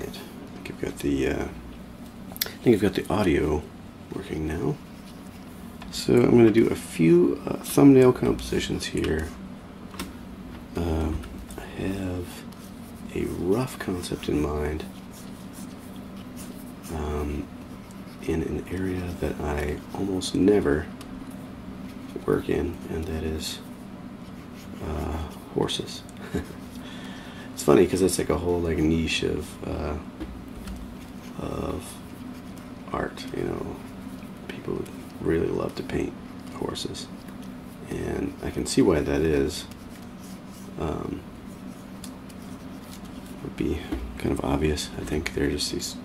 Right, I think I've got the uh, I think I've got the audio working now. So I'm going to do a few uh, thumbnail compositions here. Um, I have a rough concept in mind um, in an area that I almost never work in, and that is uh, horses. it's funny because it's like a whole like niche of uh, of art. You know, people really love to paint horses, and I can see why that is. Um, would be kind of obvious. I think they're just these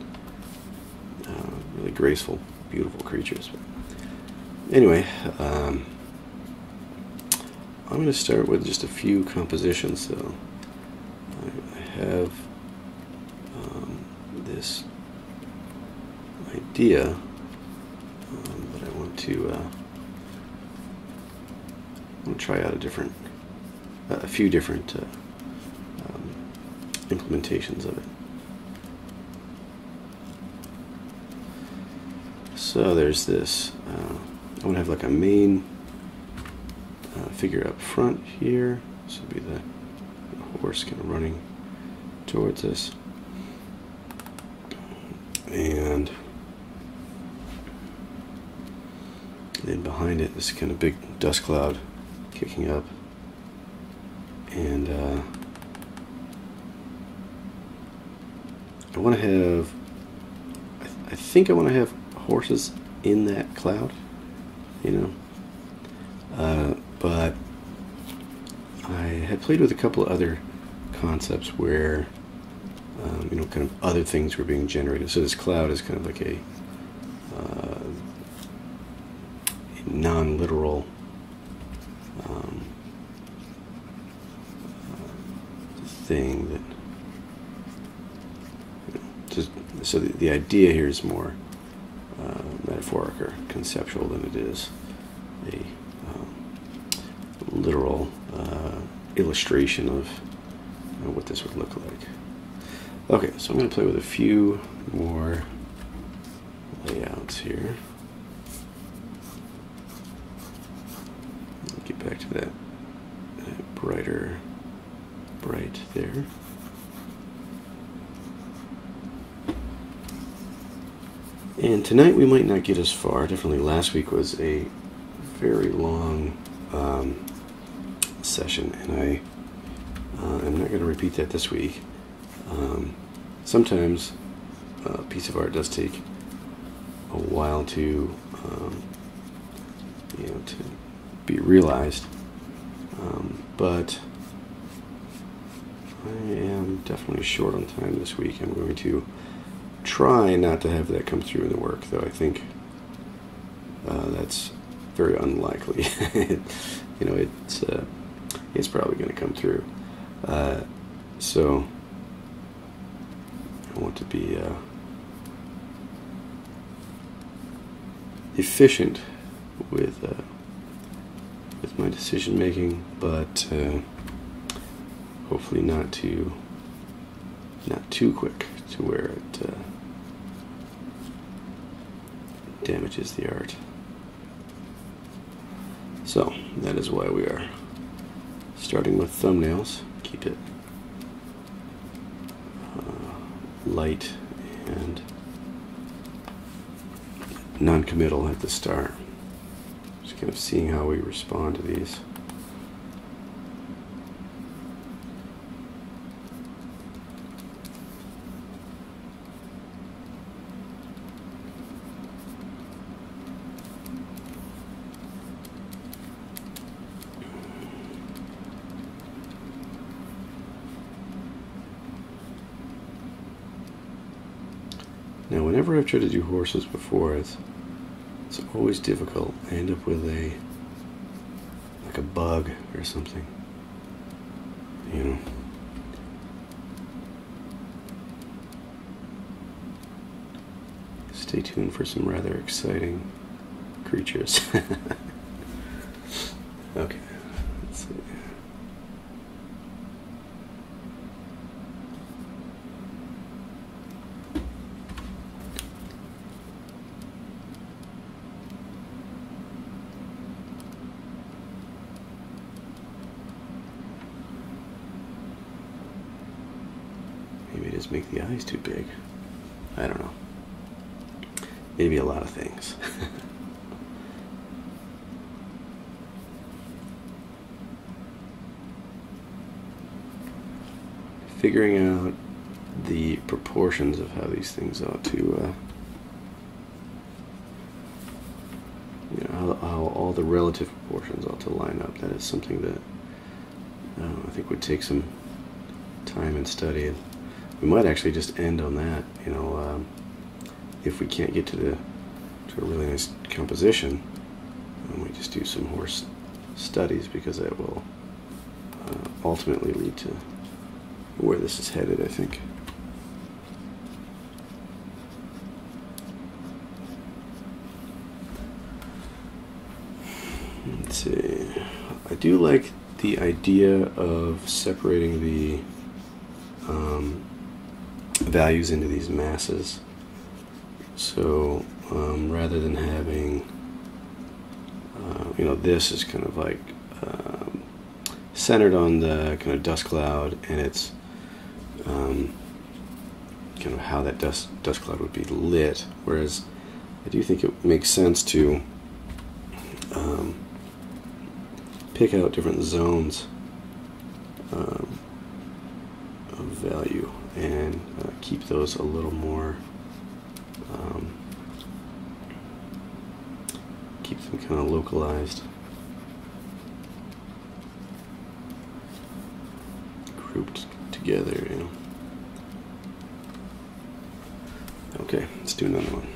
uh, really graceful, beautiful creatures. But anyway, um, I'm going to start with just a few compositions. I have um, this idea, um, but I want to uh, want to try out a different, uh, a few different uh, um, implementations of it. So there's this. Uh, I want to have like a main uh, figure up front here. This would be the horse kind of running towards us. And then behind it, this kind of big dust cloud kicking up. And uh, I want to have, I, th I think I want to have horses in that cloud, you know. Uh, but I had played with a couple of other concepts where, um, you know, kind of other things were being generated. So this cloud is kind of like a, uh, a non-literal um, thing that. Just, so the, the idea here is more uh, metaphoric or conceptual than it is a literal uh, illustration of what this would look like. Okay, so I'm going to play with a few more layouts here. Get back to that, that brighter bright there. And tonight we might not get as far. Definitely last week was a very long um, session, and I uh, am not going to repeat that this week. Um, sometimes a piece of art does take a while to, um, you know, to be realized, um, but I am definitely short on time this week. I'm going to try not to have that come through in the work, though I think uh, that's very unlikely. you know, it's uh, it's probably going to come through. Uh, so to be uh, efficient with uh, with my decision making, but uh, hopefully not too not too quick to where it uh, damages the art. So that is why we are starting with thumbnails. Keep it uh, light and non-committal at the start. Just kind of seeing how we respond to these. Now, whenever I've tried to do horses before, it's it's always difficult. I end up with a like a bug or something. You know. Stay tuned for some rather exciting creatures. okay, let's see. Eyes too big. I don't know. Maybe a lot of things. Figuring out the proportions of how these things ought to, uh, you know, how, how, all the relative proportions ought to line up. That is something that uh, I think would take some time and study. And we might actually just end on that. You know, um, if we can't get to the to a really nice composition, um, we just do some horse studies because that will uh, ultimately lead to where this is headed. I think. Let's see. I do like the idea of separating the values into these masses. So um, rather than having, uh, you know, this is kind of like um, centered on the kind of dust cloud, and it's um, kind of how that dust dust cloud would be lit. Whereas I do think it makes sense to um, pick out different zones um, of value and uh, keep those a little more um, keep them kind of localized. Grouped together you know. Okay let's do another one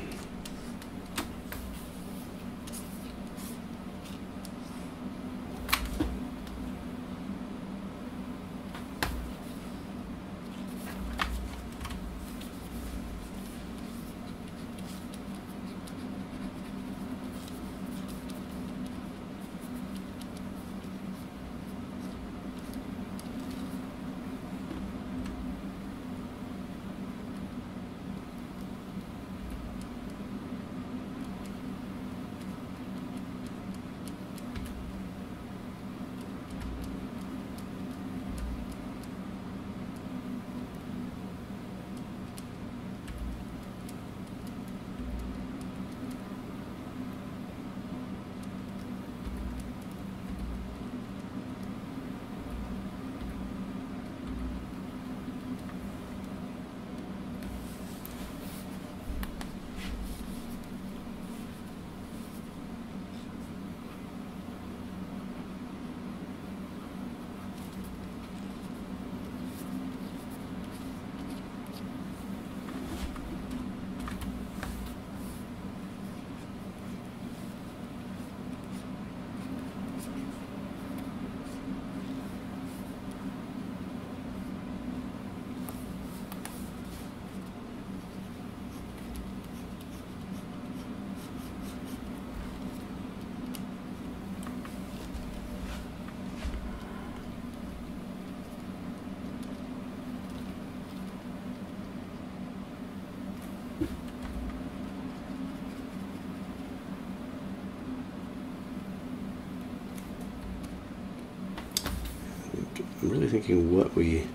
thinking what we,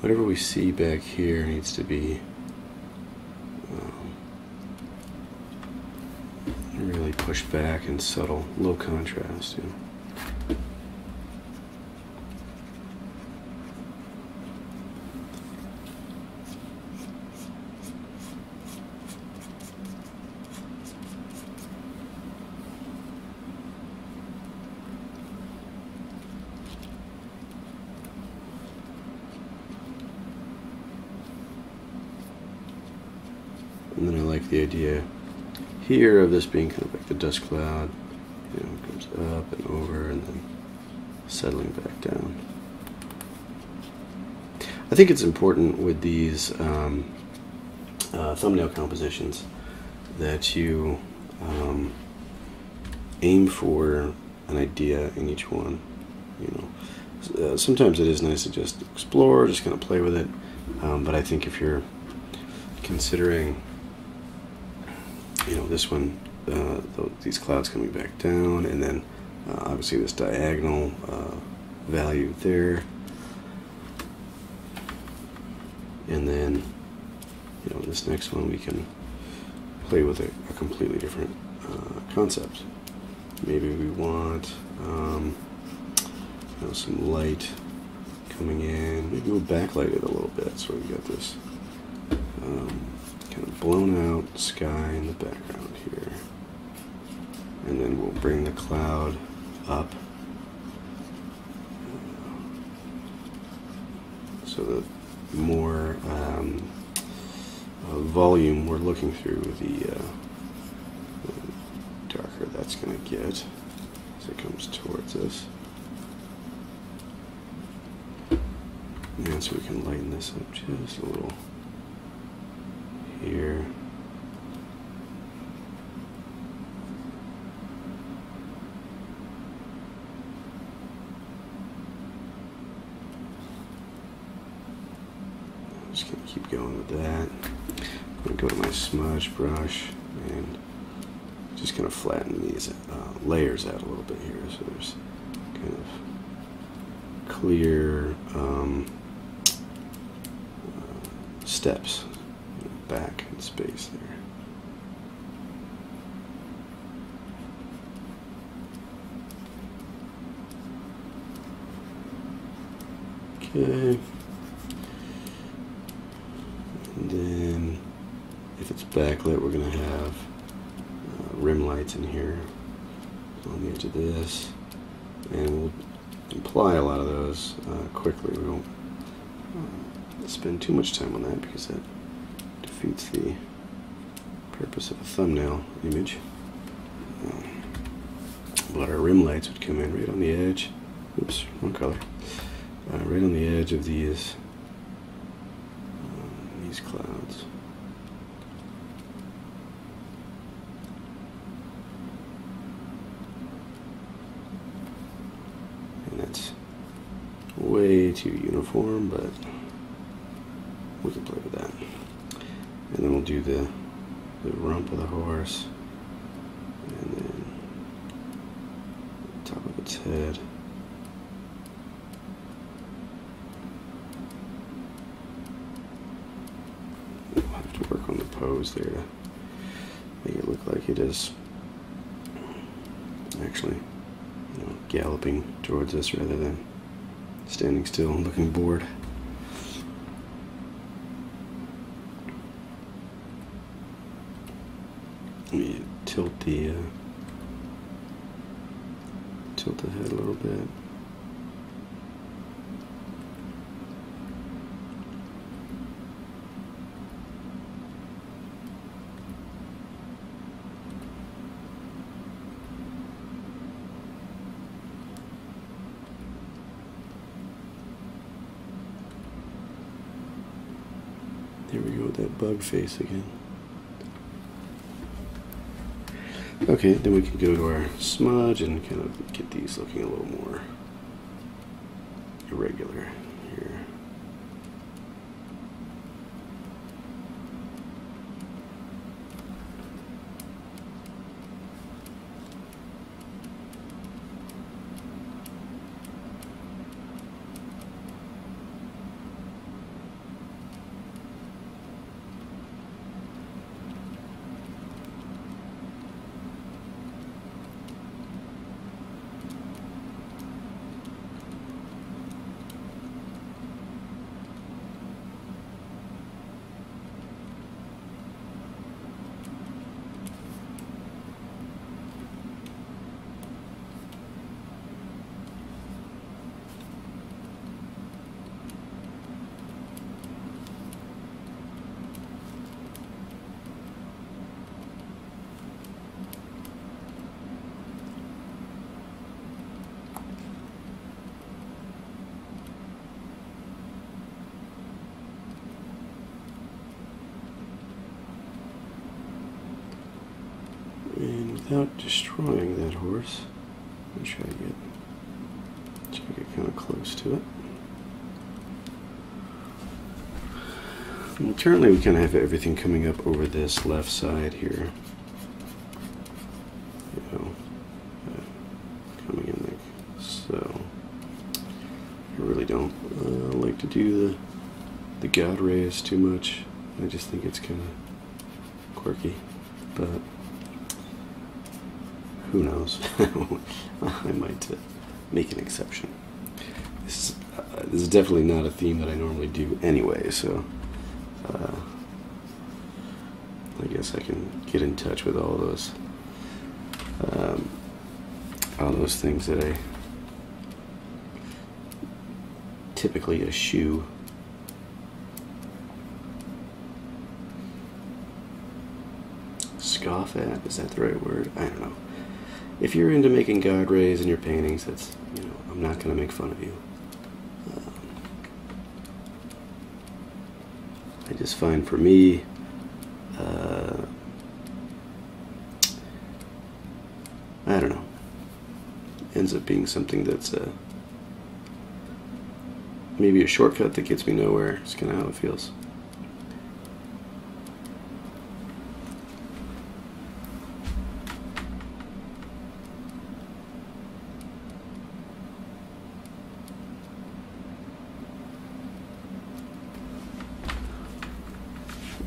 whatever we see back here needs to be um, really pushed back and subtle, low contrast. You know. And then I like the idea here of this being kind of like the dust cloud, you know, comes up and over and then settling back down. I think it's important with these um, uh, thumbnail compositions that you um, aim for an idea in each one. You know, uh, sometimes it is nice to just explore, just kind of play with it. Um, but I think if you're considering you know, this one, uh, these clouds coming back down, and then uh, obviously this diagonal uh, value there. and then you know this next one we can play with a, a completely different uh, concept. Maybe we want um, you know, some light coming in. Maybe we'll backlight it a little bit so we got this um, kind of blown out sky in the background here. And then we'll bring the cloud up so that more um, uh, volume we're looking through, the, uh, the darker that's going to get as it comes towards us. And so we can lighten this up just a little here. I'm just to keep going with that. I'm to go to my smudge brush and just of flatten these uh, layers out a little bit here so there's kind of clear um, uh, steps back in space there. Okay. And then if it's backlit, we're going to have uh, rim lights in here on the edge of this. And we'll apply a lot of those uh, quickly. We won't uh, spend too much time on that because that defeats the purpose of a thumbnail image. Um, but our rim lights would come in right on the edge. Oops, wrong color. Uh, right on the edge of these um, these clouds. And that's way too uniform, but we can play with that. And then we'll do the, the rump of the horse, and then the top of its head. We'll have to work on the pose there to make it look like it is actually you know, galloping towards us rather than standing still and looking bored. Let me tilt the uh, tilt the head a little bit. There we go with that bug face again. Okay, then we can go to our smudge and kind of get these looking a little more irregular here. And without destroying that horse, I'm try to get try to get kind of close to it. And currently, we kind of have everything coming up over this left side here. You know, uh, coming in like so. I really don't uh, like to do the the God rays too much. I just think it's kind of quirky, but who knows? I might uh, make an exception. This is, uh, this is definitely not a theme that I normally do anyway, so uh, I guess I can get in touch with all those um, all those things that I typically eschew. Scoff at is that the right word? I don't know. If you're into making God rays in your paintings, that's you know I'm not going to make fun of you. Um, I just find for me. Uh, I don't know. Ends up being something that's uh, maybe a shortcut that gets me nowhere. It's kind of how it feels.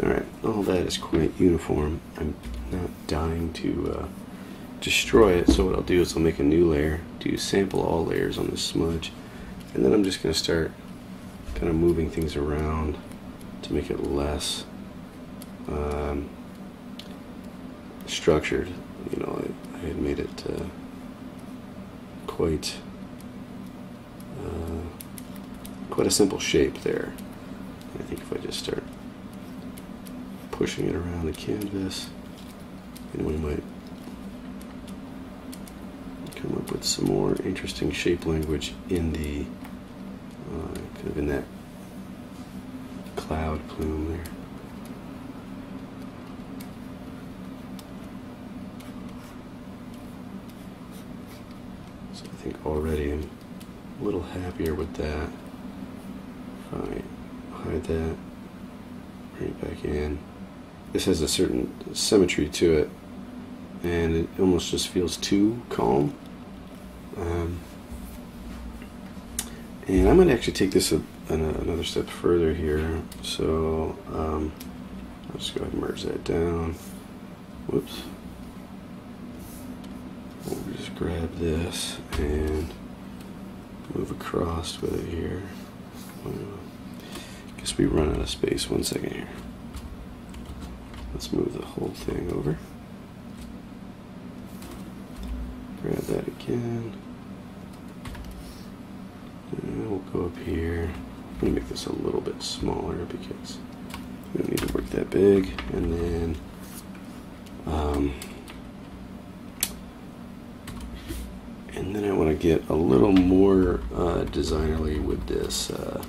Alright, all that is quite uniform. I'm not dying to uh, destroy it, so what I'll do is I'll make a new layer, do sample all layers on this smudge, and then I'm just going to start kind of moving things around to make it less um, structured. You know, I, I had made it uh, quite uh, quite a simple shape there. I think if I just start pushing it around the canvas, then we might with some more interesting shape language in the uh, kind of in that cloud plume there. So I think already I'm a little happier with that. If I hide that, bring it back in. This has a certain symmetry to it, and it almost just feels too calm. Um, and I'm going to actually take this a, another step further here. So um, I'll just go ahead and merge that down. Whoops. We'll just grab this and move across with it here. Guess we run out of space. One second here. Let's move the whole thing over. Grab that again. And we'll go up here. I'm to make this a little bit smaller because we don't need to work that big. And then um, and then I want to get a little more uh, designerly with this uh,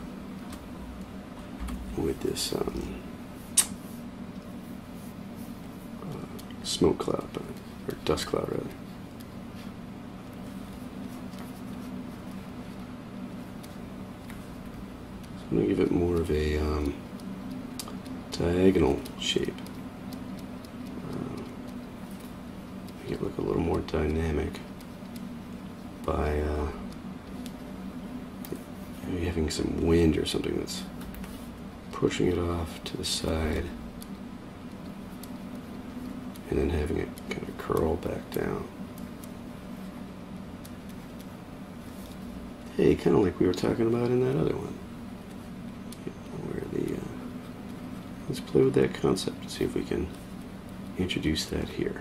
with this um, uh, smoke cloud or dust cloud rather. I'm going to give it more of a um, diagonal shape. Uh, make it look a little more dynamic by uh, maybe having some wind or something that's pushing it off to the side and then having it kind of curl back down. Hey, kind of like we were talking about in that other one. With that concept and see if we can introduce that here.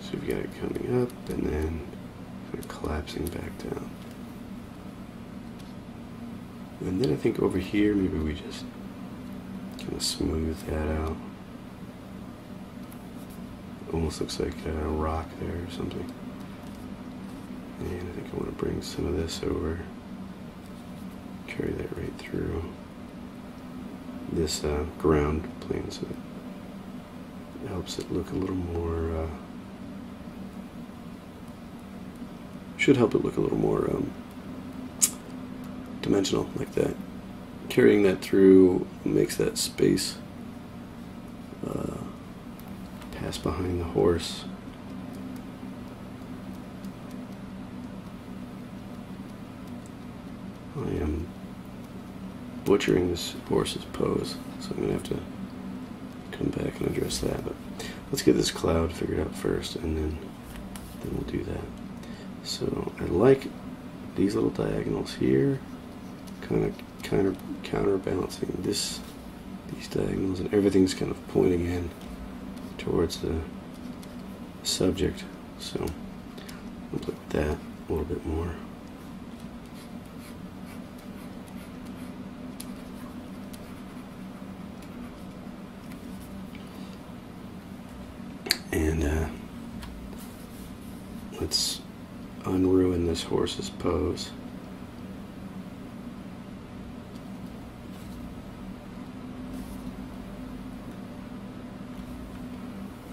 So we've got it coming up and then kind of collapsing back down. And then I think over here, maybe we just kind of smooth that out. Almost looks like a rock there or something. And I think I want to bring some of this over carry that right through this uh, ground plane so it helps it look a little more uh, should help it look a little more um, dimensional like that. Carrying that through makes that space uh, pass behind the horse I am butchering this horse's pose, so I'm to have to come back and address that. But let's get this cloud figured out first, and then then we'll do that. So I like these little diagonals here, kind of counter counterbalancing this these diagonals, and everything's kind of pointing in towards the subject. So I'll with that a little bit more. And uh, let's unruin this pose.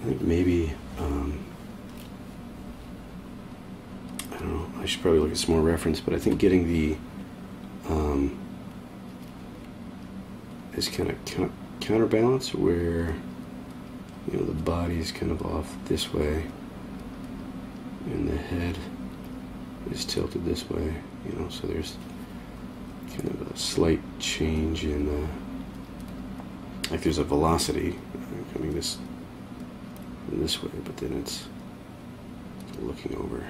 I think maybe um, I don't know. I should probably look at some more reference, but I think getting the um, is kind of counterbalance where you know the body is kind of off this way and the head tilted this way you know so there's kind of a slight change in uh, like there's a velocity coming this this way but then it's looking over.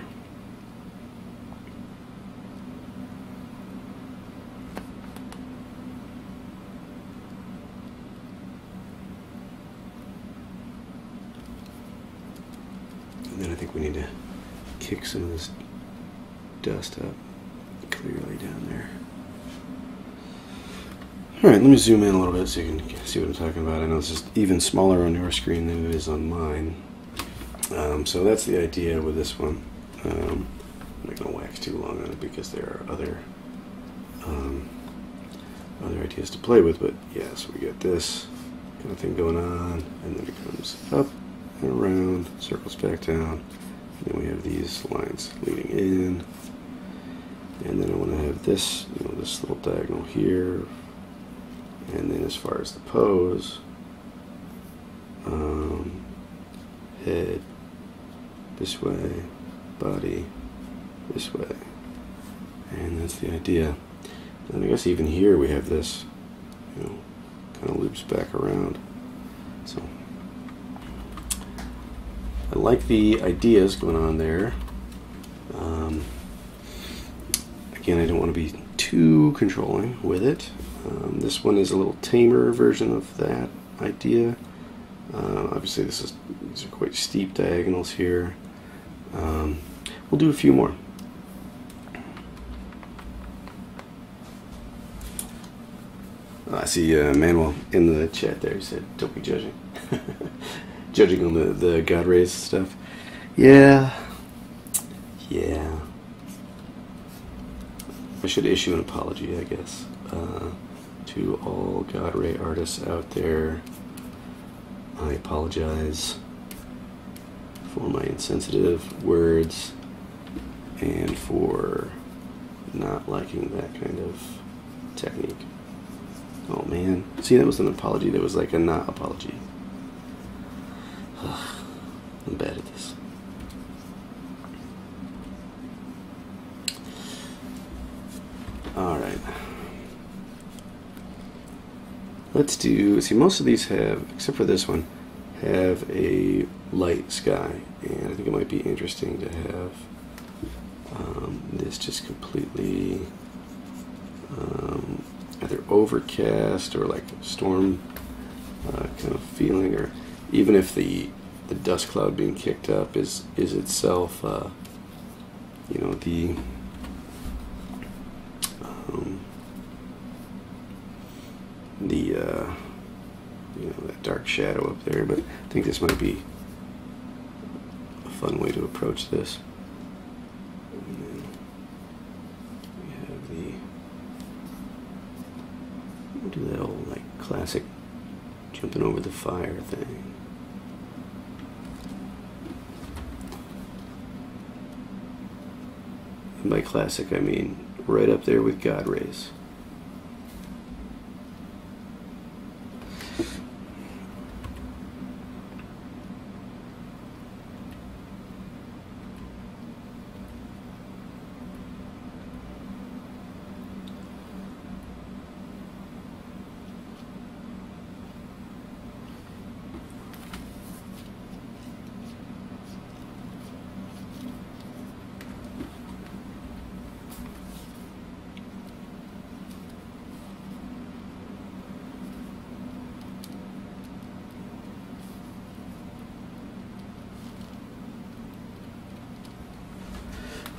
And then I think we need to kick some of this dust up clearly down there. All right, let me zoom in a little bit so you can see what I'm talking about. I know this is even smaller on your screen than it is on mine. Um, so that's the idea with this one. Um, I'm not going to wax too long on it because there are other um, other ideas to play with. But yeah, so we got this kind of thing going on, and then it comes up and around, circles back down. Then we have these lines leading in. And then I want to have this, you know, this little diagonal here. And then as far as the pose, um, head this way, body this way. And that's the idea. And I guess even here we have this, you know, kind of loops back around. So I like the ideas going on there. Um, again, I don't want to be too controlling with it. Um, this one is a little tamer version of that idea. Uh, obviously, this is these are quite steep diagonals here. Um, we'll do a few more. I see uh, Manuel in the chat there. He said, "Don't be judging." judging on the, the God rays stuff. Yeah. Yeah. I should issue an apology, I guess, uh, to all God Ray artists out there. I apologize for my insensitive words and for not liking that kind of technique. Oh man. See, that was an apology. That was like a not apology. I'm bad at this. All right. Let's do, see, most of these have, except for this one, have a light sky. And I think it might be interesting to have um, this just completely um, either overcast or like storm uh, kind of feeling, or even if the the dust cloud being kicked up is is itself, uh, you know, the um, the uh, you know that dark shadow up there. But I think this might be a fun way to approach this. we have the do that old like classic jumping over the fire thing. And by classic, I mean right up there with God Rays.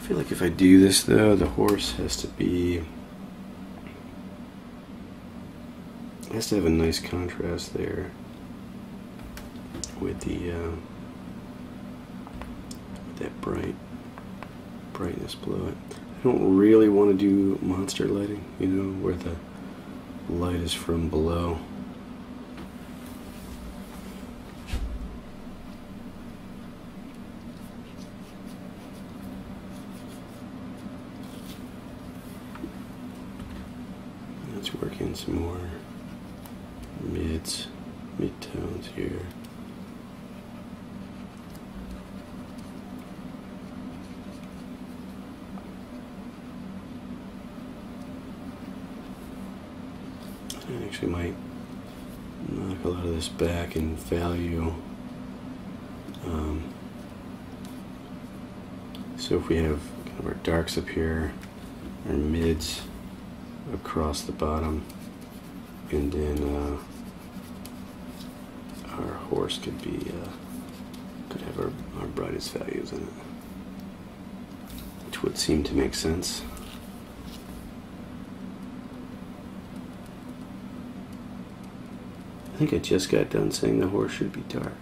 I feel like if I do this though, the horse has to be has to have a nice contrast there with the uh, with that bright brightness below it. I don't really want to do monster lighting, you know, where the light is from below. Let's work in some more mids, mid-tones here. I actually might knock a lot of in value. Um, so if we have kind of our darks up here, our mids across the bottom, and then uh, our horse could be uh, could have our, our brightest values in it, which would seem to make sense. Think I just got done saying the horse should be dark.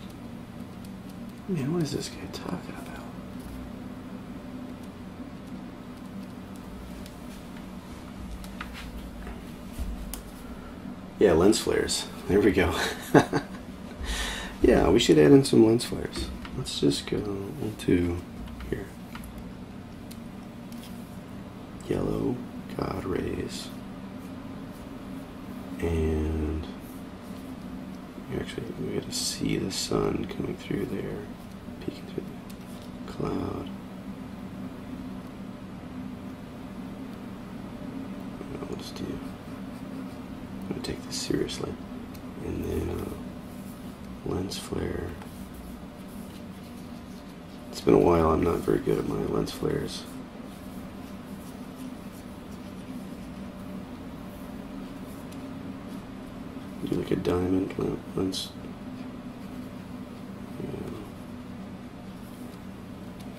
Man, what is this guy talking about? Yeah, lens flares. There we go. yeah, we should add in some lens flares. Let's just go into here. Yellow God rays. And actually we got to see the sun coming through there, peeking through the cloud. I'll just do. I'm gonna take this seriously, and then uh, lens flare. It's been a while. I'm not very good at my lens flares. do like a diamond lens.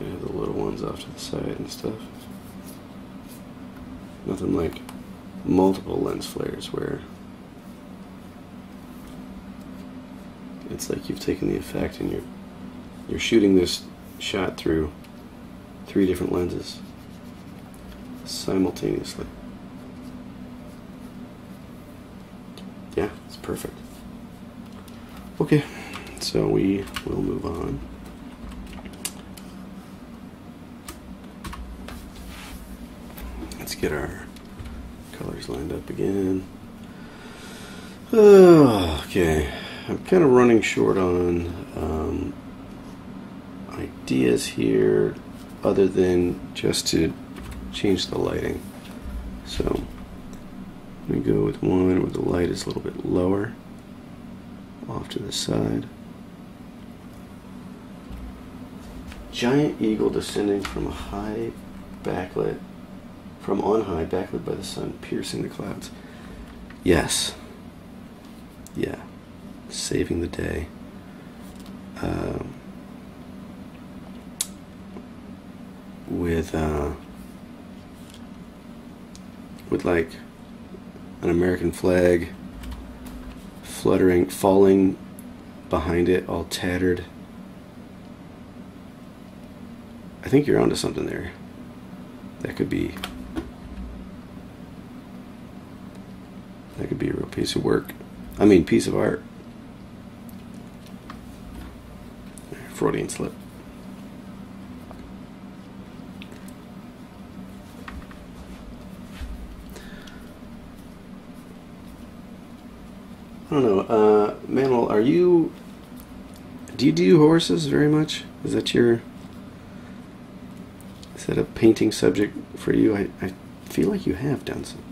Yeah. the little ones off to the side and stuff. Nothing like multiple lens flares where it's like you've taken the effect and you're you're shooting this shot through three different lenses simultaneously. yeah, it's perfect. Okay, so we will move on. Let's get our colors lined up again. okay, I'm kind of running short on um, ideas here other than just to change the lighting. So go with one where the light is a little bit lower off to the side. Giant eagle descending from a high backlit, from on high, backlit by the sun, piercing the clouds. Yes. Yeah. Saving the day. Um, with, uh, with like an American flag fluttering, falling behind it, all tattered. I think you're onto something there. That could be that could be a real piece of work. I mean, piece of art. Freudian slip. I don't know. Uh, Manuel, are you. Do you do horses very much? Is that your. Is that a painting subject for you? I, I feel like you have done some.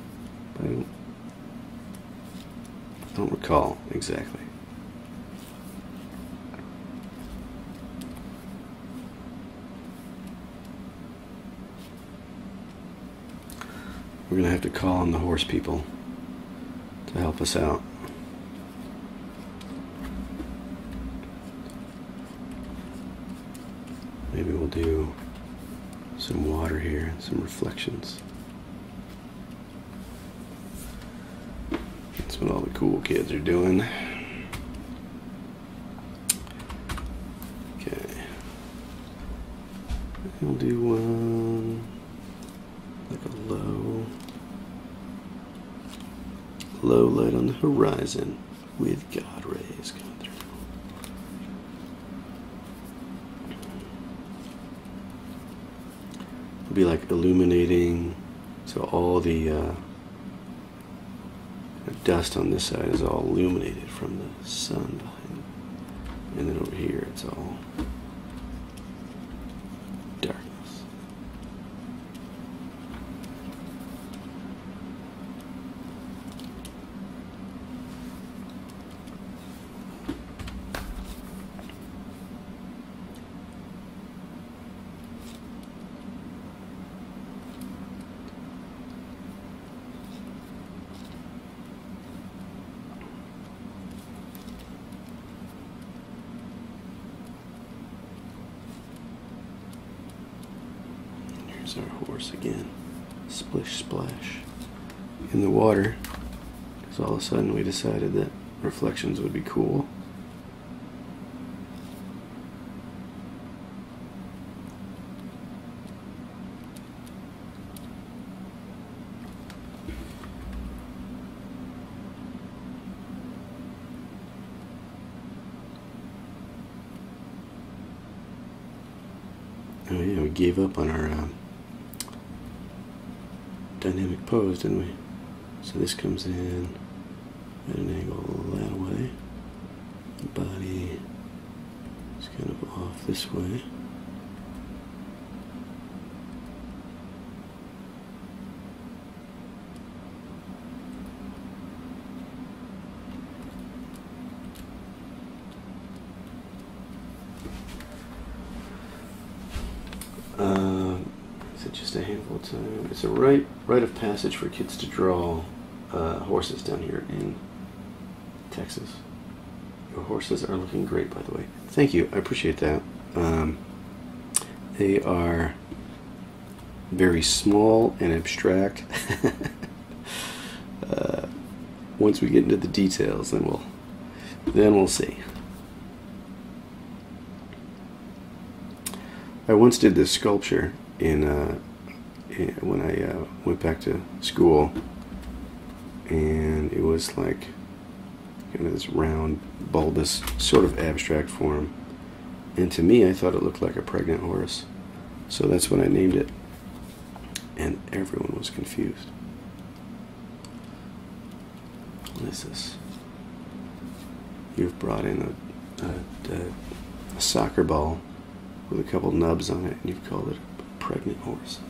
But I don't. I don't recall exactly. We're going to have to call on the horse people to help us out. Some water here and some reflections. That's what all the cool kids are doing. Okay. We'll do one like a low low light on the horizon with God rays coming through. It'll be like illuminating, so all the uh, dust on this side is all illuminated from the sun behind, and then over here it's all darkness. Here's our horse again. Splish splash in the water. Because all of a sudden we decided that reflections would be cool. Oh yeah, we gave up on our um, dynamic pose, didn't we? So this comes in at an angle that way. The body is kind of off this way. Uh, is just a handful of time? It's a rite rite of passage for kids to draw uh, horses down here in Texas. Your horses are looking great, by the way. Thank you. I appreciate that. Um, they are very small and abstract. uh, once we get into the details, then we'll then we'll see. I once did this sculpture in, uh, in when I uh, went back to school, and it was like kind of this round, bulbous, sort of abstract form. And to me, I thought it looked like a pregnant horse, so that's when I named it. And everyone was confused. What is this? You've brought in a, a, a, a soccer ball with a couple nubs on it, and you've called it a pregnant horse.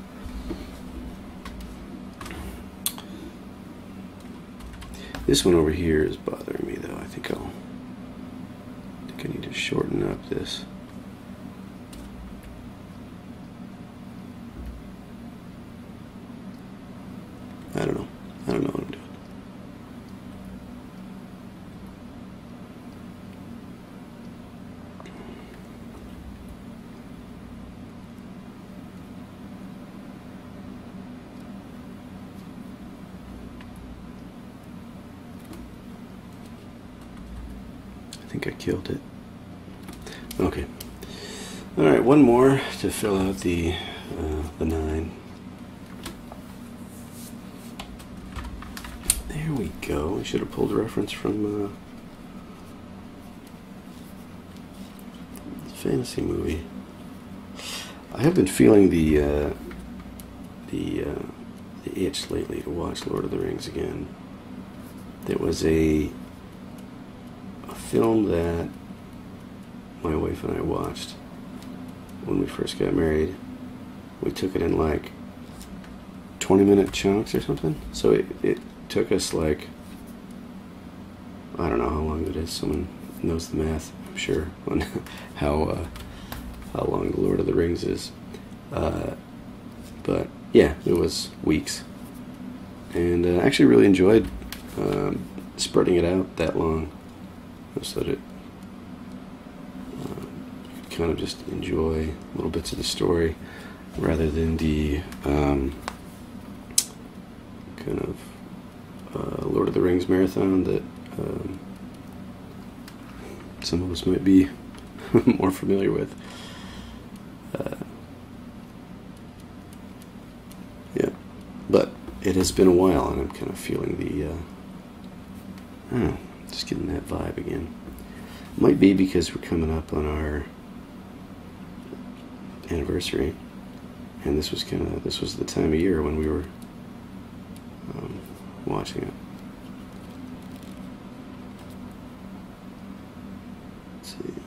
This one over here is bothering me, though. I think I'll. I think I need to shorten up this. I don't know. I don't know what I'm doing. I think I killed it. Okay. All right, one more to fill out the uh, the nine. There we go. I should have pulled a reference from uh, fantasy movie. I have been feeling the uh, the uh, the itch lately to watch Lord of the Rings again. There was a a film that my wife and I watched when we first got married. We took it in like 20 minute chunks or something. So it, it took us like, I don't know how long it is. Someone knows the math, I'm sure, on how, uh, how long The Lord of the Rings is. Uh, but yeah, it was weeks. And uh, I actually really enjoyed um, spreading it out that long so that it kind of just enjoy little bits of the story. rather than the um, kind of uh, Lord of the Rings marathon that um, some of us might be more familiar with. Uh, yeah, but it has been a while, and I'm kind of feeling the, uh, I don't know, just getting that vibe again. Might be because we're coming up on our anniversary, and this was kind of this was the time of year when we were um, watching it. Let's see.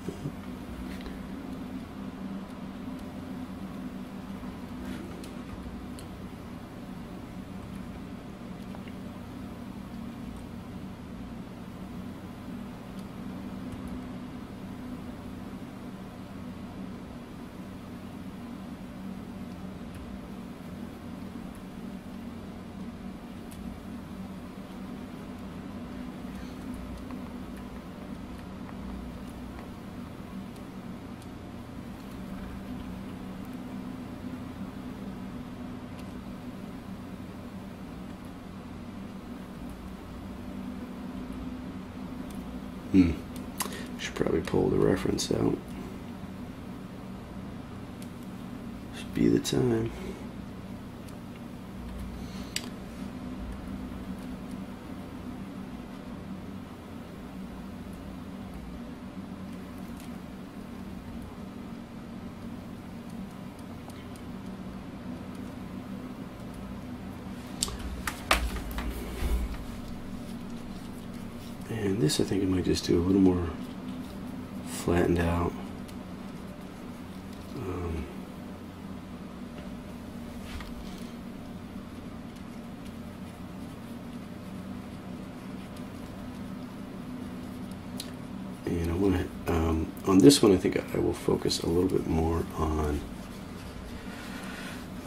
Hmm. Should probably reference out. Should be the time. And this I think I might just do a little more flattened out. Um, and I want to, um, on this one I think I will focus a little bit more on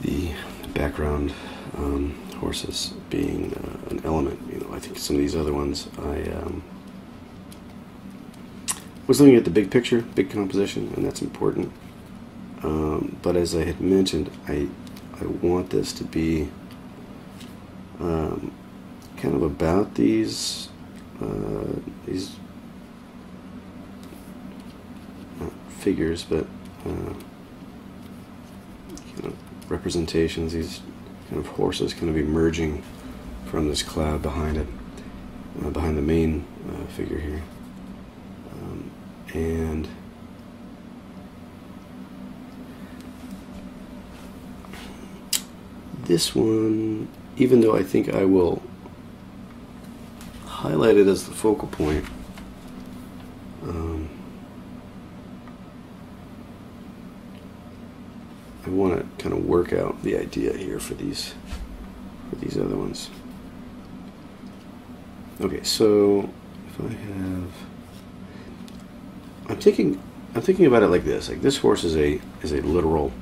the background um, horses being uh, an element. You know, I think some of these other ones, I um, was looking at the big picture, big composition, and that's important. Um, but as I had mentioned, I I want this to be um, kind of about these uh, these figures, but uh, you know, representations. These kind of horses kind of emerging from this cloud behind it, uh, behind the main uh, figure here. And this one, even though I think I will highlight it as the focal point, um, I want to kind of work out the idea here for these for these other ones. Okay, so if I have, I'm thinking, I'm thinking about it like this: like this horse is a is a literal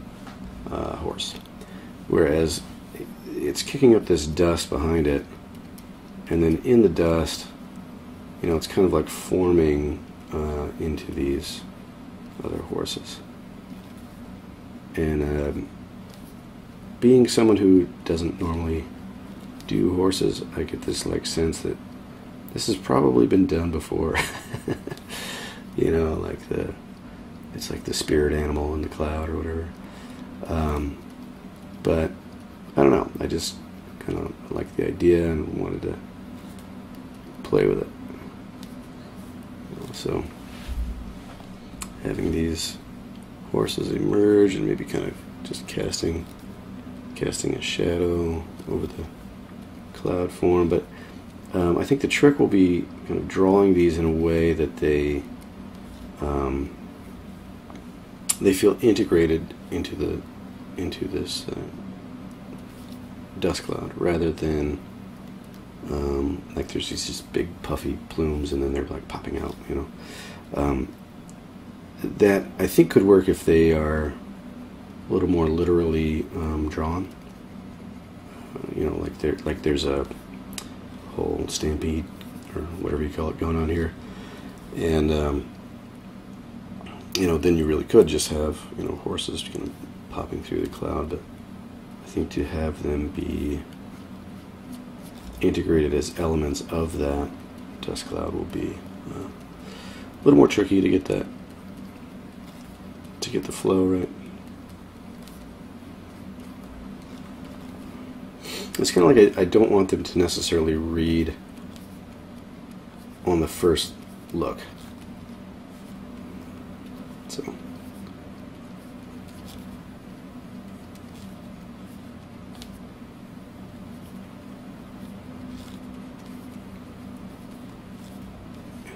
uh, horse, whereas it's kicking up this dust behind it, and then in the dust, you know, it's kind of like forming uh, into these other horses and um, being someone who doesn't normally do horses, I get this like sense that this has probably been done before. you know, like the it's like the spirit animal in the cloud or whatever. Um, but I don't know. I just kind of like the idea and wanted to play with it. So having these horses emerge and maybe kind of just casting casting a shadow over the cloud form but um, I think the trick will be kind of drawing these in a way that they um, they feel integrated into the into this uh, dust cloud rather than um, like there's these just big puffy plumes and then they're like popping out you know um, that I think could work if they are a little more literally um, drawn. Uh, you know, like there, like there's a whole stampede or whatever you call it going on here, and um, you know, then you really could just have you know horses kind of popping through the cloud, but I think to have them be integrated as elements of that dust cloud will be uh, a little more tricky to get that to get the flow right. It's kind of like I, I don't want them to necessarily read on the first look. So.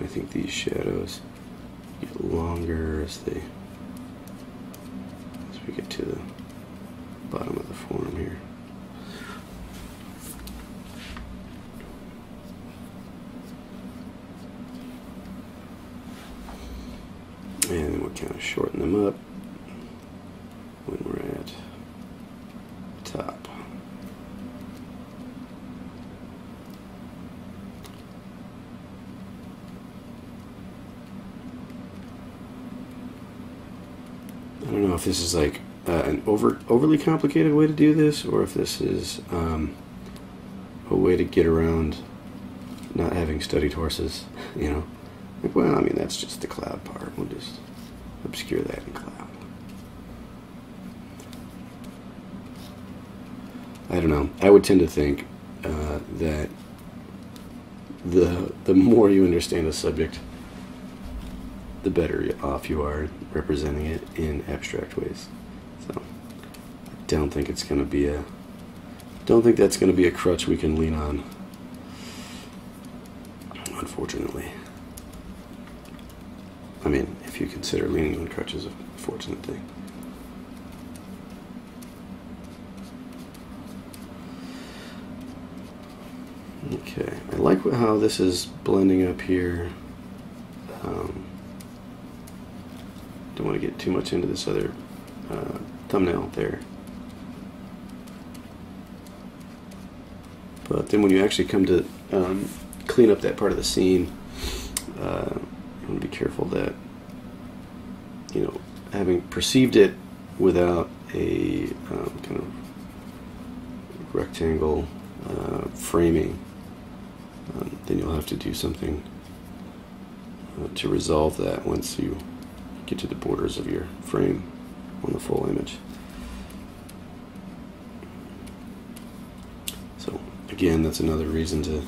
I think these shadows get longer as they as we get to the bottom of the form here. And we'll kind of shorten them up when we're at top. I don't know if this is like uh, an over overly complicated way to do this, or if this is um, a way to get around not having studied horses. You know, well, I mean that's just the cloud part. We'll just obscure that in cloud. I don't know. I would tend to think uh, that the the more you understand a subject, the better off you are representing it in abstract ways. So, I don't think it's going to be a. Don't think that's going to be a crutch we can lean on. Unfortunately. I mean, if you consider leaning on crutches a fortunate thing. Okay, I like how this is blending up here. Um, don't want to get too much into this other uh, thumbnail there. But then when you actually come to um, clean up that part of the scene, uh, want to be careful that, you know, having perceived it without a um, kind of rectangle uh, framing, um, then you'll have to do something uh, to resolve that once you get to the borders of your frame on the full image. So again, that's another reason to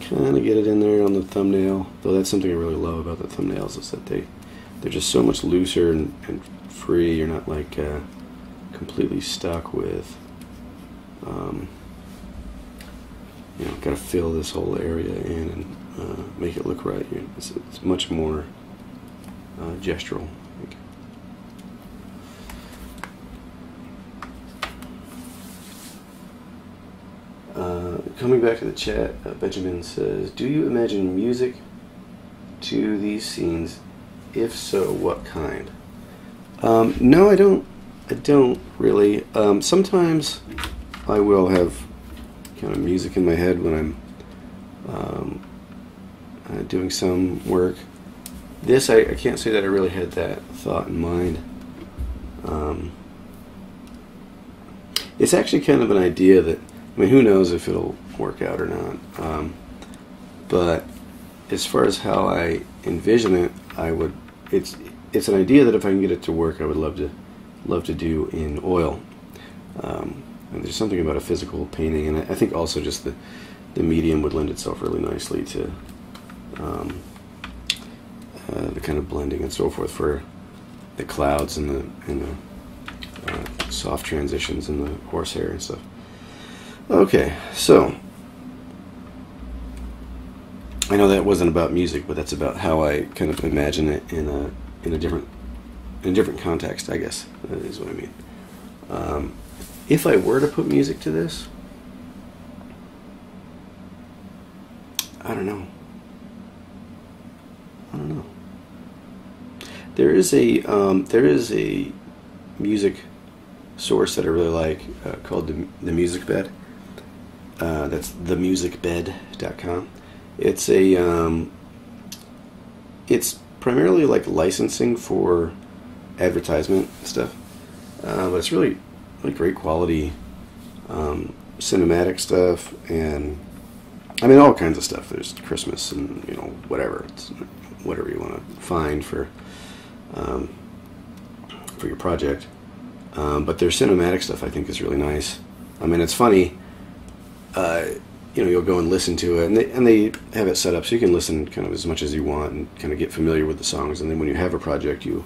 kind of get it in there on the thumbnail. Though that's something I really love about the thumbnails is that they they're just so much looser and, and free. You're not like uh, completely stuck with. Um, you know, got to fill this whole area in and uh, make it look right. It's, it's much more uh, gestural. Uh, coming back to the chat, uh, Benjamin says, "Do you imagine music to these scenes? If so, what kind?" Um, no, I don't. I don't really. Um, sometimes I will have kind of music in my head when I'm um, uh, doing some work. This, I, I, can't say that I really had that thought in mind. Um, it's actually kind of an idea that, I mean, who knows if it'll work out or not. Um, but as far as how I envision it, I would, it's, it's an idea that if I can get it to work, I would love to, love to do in oil. Um, and there's something about a physical painting, and I, I think also just the, the medium would lend itself really nicely to um, uh, the kind of blending and so forth for the clouds and the and the uh, soft transitions and the horsehair and stuff. Okay, so I know that wasn't about music, but that's about how I kind of imagine it in a in a different in a different context. I guess is what I mean. Um, if I were to put music to this, I don't know. I don't know. There is a um, there is a music source that I really like uh, called the, the Music Bed. Uh, that's themusicbed.com. It's a um, it's primarily like licensing for advertisement stuff. uh, but it's really, really great quality um, cinematic stuff, and I mean all kinds of stuff. There's Christmas and you know whatever, it's whatever you want to find for um, for your project. Um, but their cinematic stuff I think is really nice. I mean, it's funny. Uh, you know, you'll go and listen to it, and they and they have it set up so you can listen kind of as much as you want and kind of get familiar with the songs. And then when you have a project, you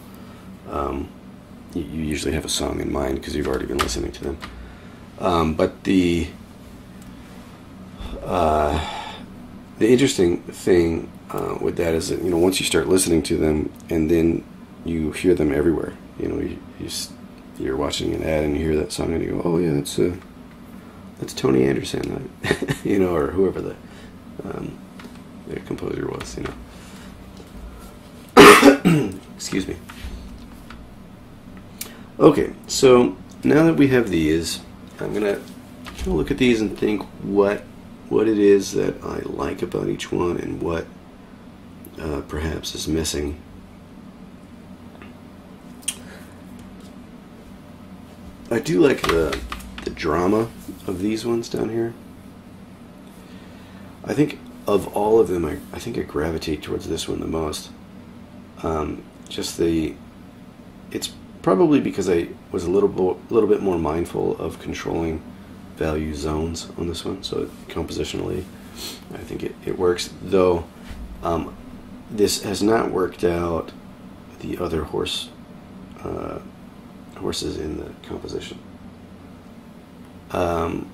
um, you, you, usually have a song in mind because you've already been listening to them. Um, but the uh, the interesting thing uh, with that is that you know once you start listening to them and then you hear them everywhere. You know, you, you you're watching an ad and you hear that song and you go, oh yeah, that's a that's Tony Anderson, you know, or whoever the um, composer was, you know. Excuse me. Okay, so now that we have these, I'm gonna look at these and think what what it is that I like about each one and what uh, perhaps is missing. I do like the the drama of these ones down here. I think of all of them, I, I think I gravitate towards this one the most. Um, just the, it's probably because I was a little bit, little bit more mindful of controlling value zones on this one. So compositionally, I think it, it works. Though um, this has not worked out the other horse uh, horses in the composition. Um,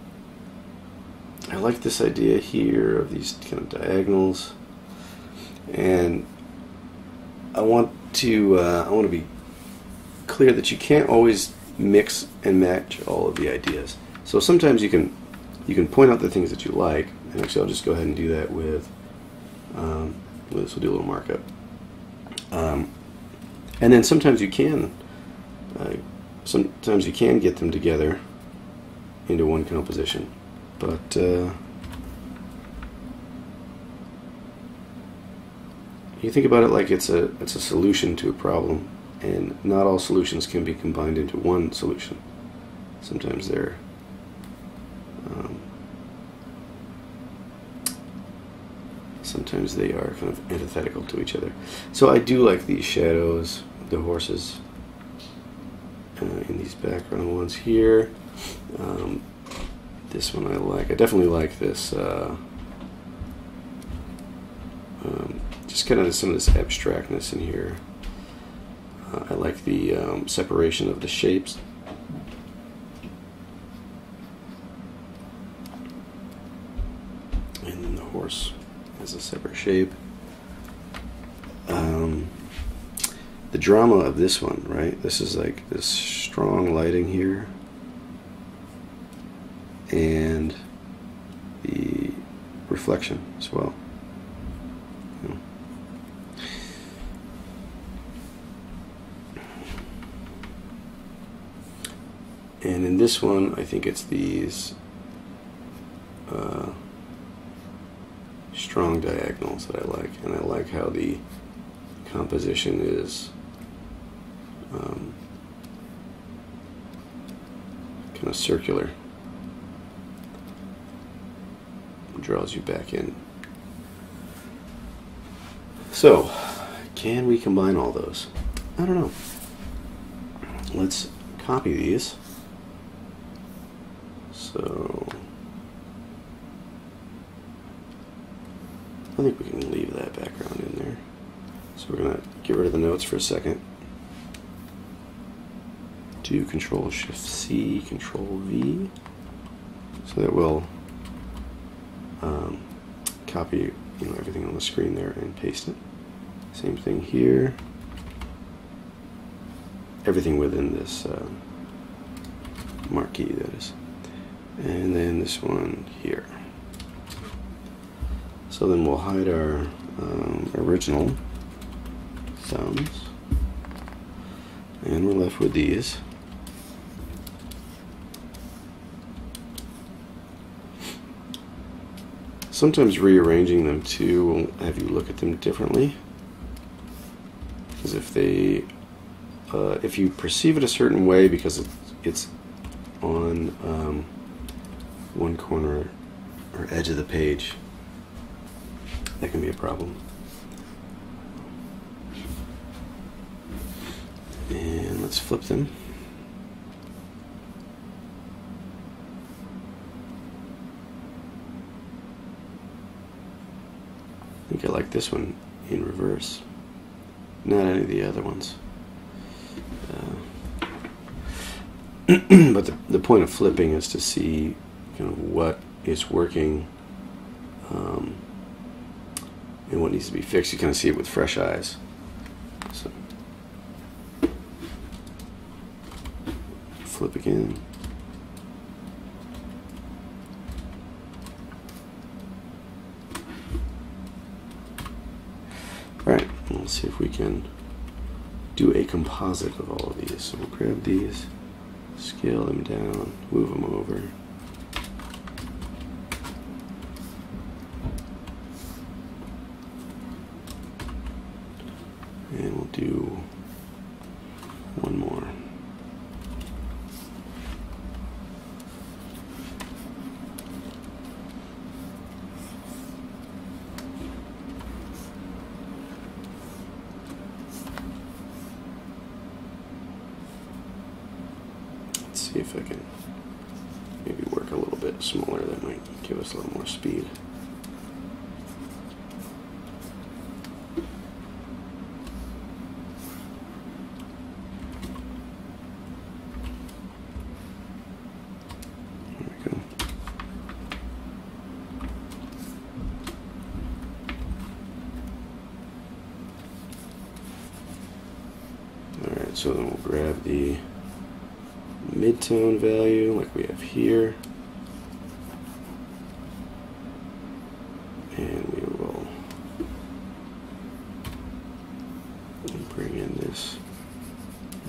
I like this idea here of these kind of diagonals, and I want to uh, I want to be clear that you can't always mix and match all of the ideas. So sometimes you can you can point out the things that you like, and actually I'll just go ahead and do that with um, this. We'll do a little markup, um, and then sometimes you can uh, sometimes you can get them together into one composition. But uh, you think about it like it's a it's a solution to a problem, and not all solutions can be combined into one solution. Sometimes they're um, sometimes they are kind of antithetical to each other. So I do like these shadows, the horses, uh, in these background ones here. Um, this one I like. I definitely like this. Uh, um, just kind of some of this abstractness in here. Uh, I like the um, separation of the shapes. And then the horse has a separate shape. Um, the drama of this one, right? This is like this strong lighting here and the reflection as well. And in this one, I think it's these uh, strong diagonals that I like, and I like how the composition is um, kind of circular. Draws you back in. So, can we combine all those? I don't know. Let's copy these. So, I think we can leave that background in there. So we're going to get rid of the notes for a second. Do Control Shift C, Control V. So that will um, copy you know everything on the screen there and paste it. Same thing here. Everything within this uh, marquee that is. And then this one here. So then we'll hide our um, original thumbs. And we're left with these. Sometimes rearranging them too will have you look at them differently. Because if they uh, if you perceive it a certain way because it's, on um, one corner or edge of the page, that can be a problem. And let's flip them. I think I like this one in reverse. Not any of the other ones. Uh, but the, the point of flipping is to see kind of what is working um, and what needs to be fixed. You kind of see it with fresh eyes. So flip again. Let's see if we can do a composite of all of these. So we'll grab these, scale them down, move them over. And we'll do one more. Let's see if I can maybe work a little bit smaller. That might give us a little more speed. There we go. Alright, so then we'll grab the midtone value like we have here. And we will bring in this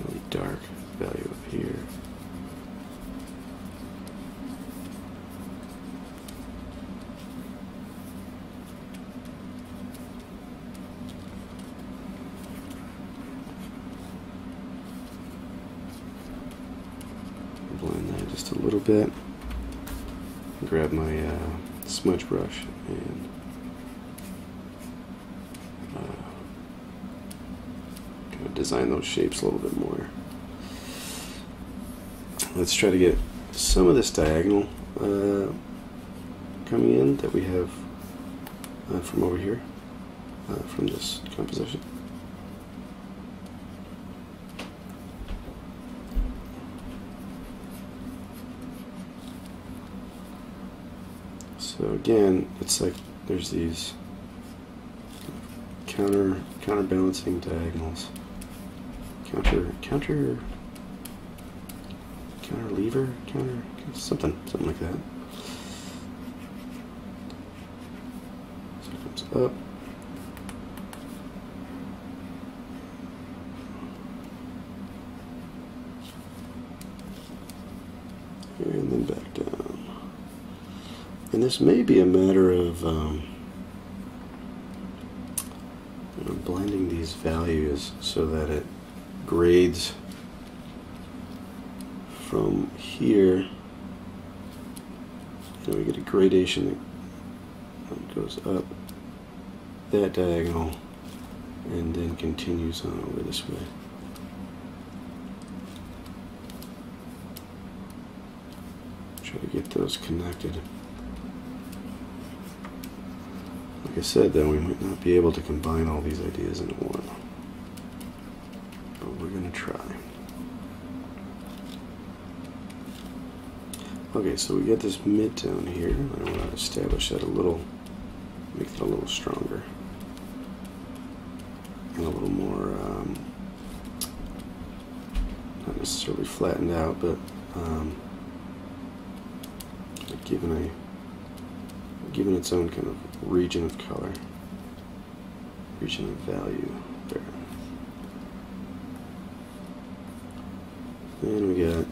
really dark value up here. blend that just a little bit. Grab my uh, smudge brush and uh, kind of design those shapes a little bit more. Let's try to get some of this diagonal uh, coming in that we have uh, from over here, uh, from this composition. So again, it's like there's these counter counterbalancing diagonals. Counter counter counter lever counter something something like that. So it comes up. And then back down. And this may be a matter of um, blending these values so that it grades from here. and we get a gradation that goes up that diagonal and then continues on over this way. Try to get those connected. Like I said, though, we might not be able to combine all these ideas into one. We're going to try. Okay, so we get this mid midtone here. I want to establish that a little, make it a little stronger. And a little more, um, not necessarily flattened out, but um, given a given its own kind of region of color, region of value there. And we got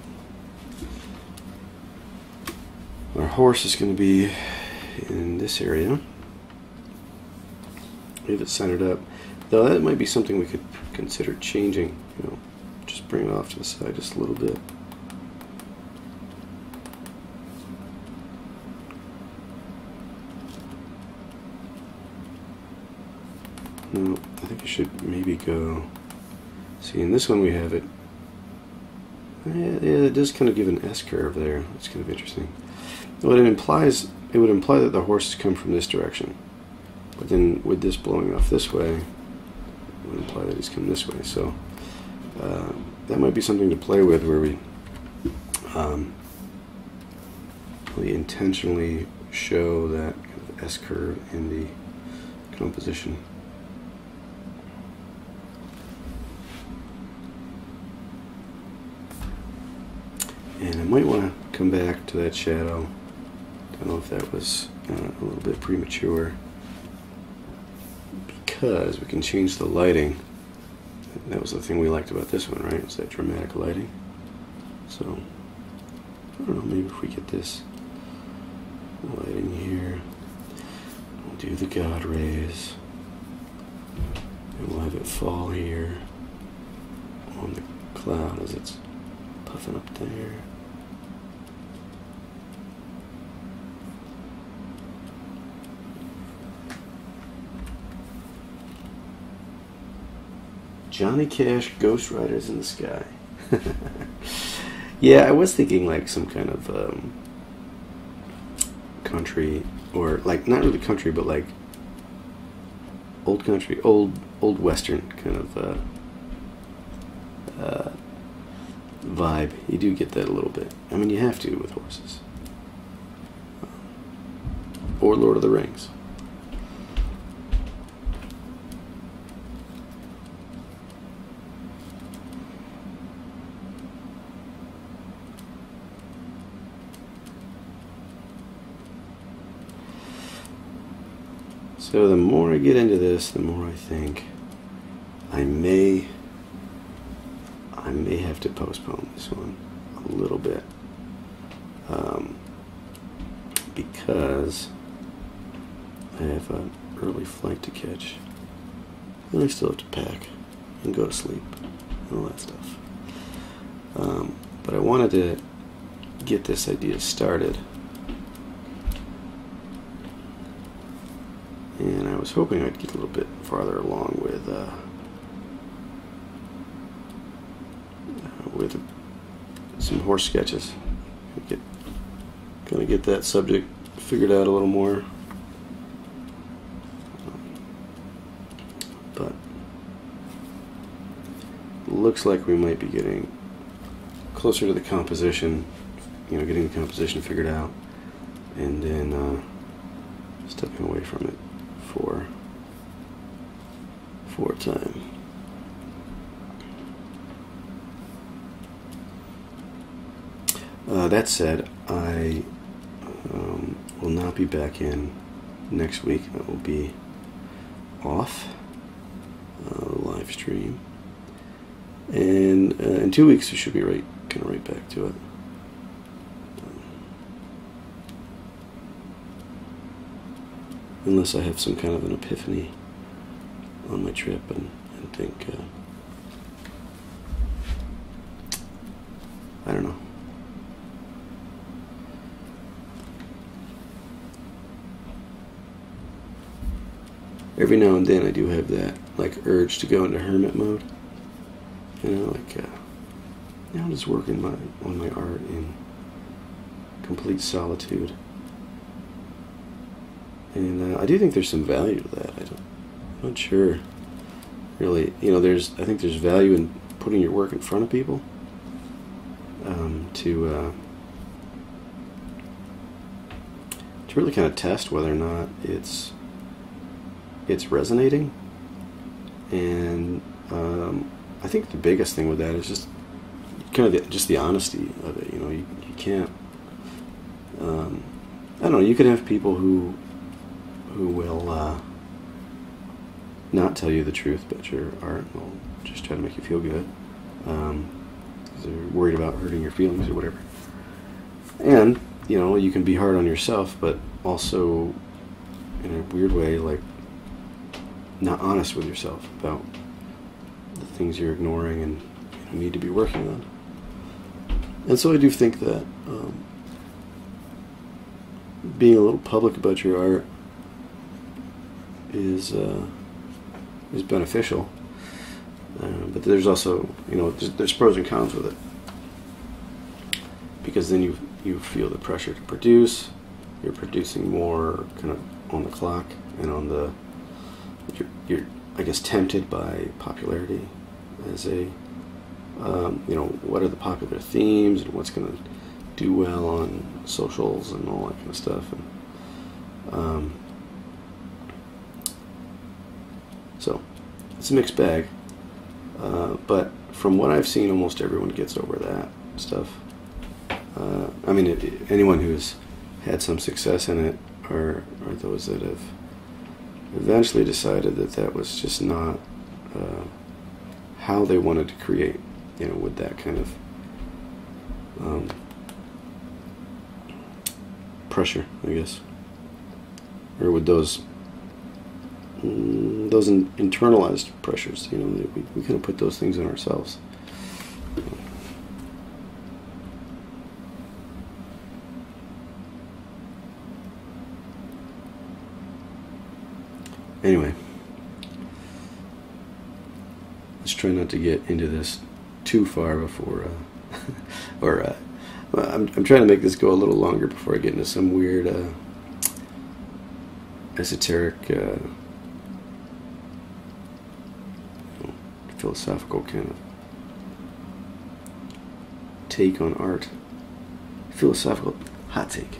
our horse is going to be in this area. Leave it centered up. Though that might be something we could consider changing, you know, just bring it off to the side just a little bit. No, I think I should maybe go. See, in this one we have it. Yeah, it does kind of give an S curve there. It's kind of interesting. What it implies, it would imply that the horses come from this direction. But then with this blowing off this way, it would imply that he's come this way. So uh, that might be something to play with where we, um, we intentionally show that kind of S curve in the composition. And I might want to come back to that shadow. Don't know if that was uh, a little bit premature. Because we can change the lighting. That was the thing we liked about this one, right? Was that dramatic lighting. So, I don't know, maybe if we get this lighting here, we'll do the God rays. And we'll have it fall here on the cloud as it's puffing up there. Johnny Cash, Ghost Riders in the Sky. yeah, I was thinking like some kind of um, country, or like not really country, but like old country, old old western kind of uh, uh, vibe. You do get that a little bit. I mean, you have to with horses, or Lord of the Rings. So the more I get into this, the more I think I may I may have to postpone this one a little bit um, because I have an early flight to catch and I still have to pack and go to sleep and all that stuff. Um, but I wanted to get this idea started and I was hoping I'd get a little bit farther along with uh, with some horse sketches. Get kind of get that subject figured out a little more. But looks like we might be getting closer to the composition. You know, getting the composition figured out, and then uh, stepping away from it for for time. Uh, that said, I um, will not be back in next week. I will be off uh, live stream, and uh, in two weeks we should be right, kind of right back to it. unless I have some kind of an epiphany trip and, and think, uh, I don't know. Every now and then I do have that like urge to go into hermit mode. You know, like uh, you know, just working my on my art in complete solitude. And uh, I do think there's some value to that. I don't, I'm not sure. Really, you know, there's I think there's value in putting your work in front of people um, to uh, to really kind of test whether or not it's it's resonating. And um, I think the biggest thing with that is just kind of the, just the honesty of it. You know, you, you can't. Um, I don't know. You can have people who who will uh, not tell you the truth about your art. Will just try to make you feel good. Um, they're worried about hurting your feelings or whatever. And you know, you can be hard on yourself, but also in a weird way, like not honest with yourself about the things you're ignoring and I need to be working on. And so I do think that um, being a little public about your art is uh, is beneficial. Uh, but there's also, you know, there's, there's, pros and cons with it because then you you feel the pressure to produce. You're producing more kind of on the clock and on the. You're, you're I guess tempted by popularity as a. Um, you know, what are the popular themes and what's going to do well on socials and all that kind of stuff. And, um, so it's a mixed bag. Uh, but from what I've seen, almost everyone gets over that stuff. Uh, I mean, it, anyone who's had some success in it are, are those that have eventually decided that that was just not uh, how they wanted to create, you know, with that kind of um, pressure, I guess, or with those those in, internalized pressures. You know, we, we kind of put those things on ourselves. Anyway, let's try not to get into this too far before, uh, or uh, I'm, I'm trying to make this go a little longer before I get into some weird uh, esoteric uh, philosophical kind of take on art. Philosophical hot take.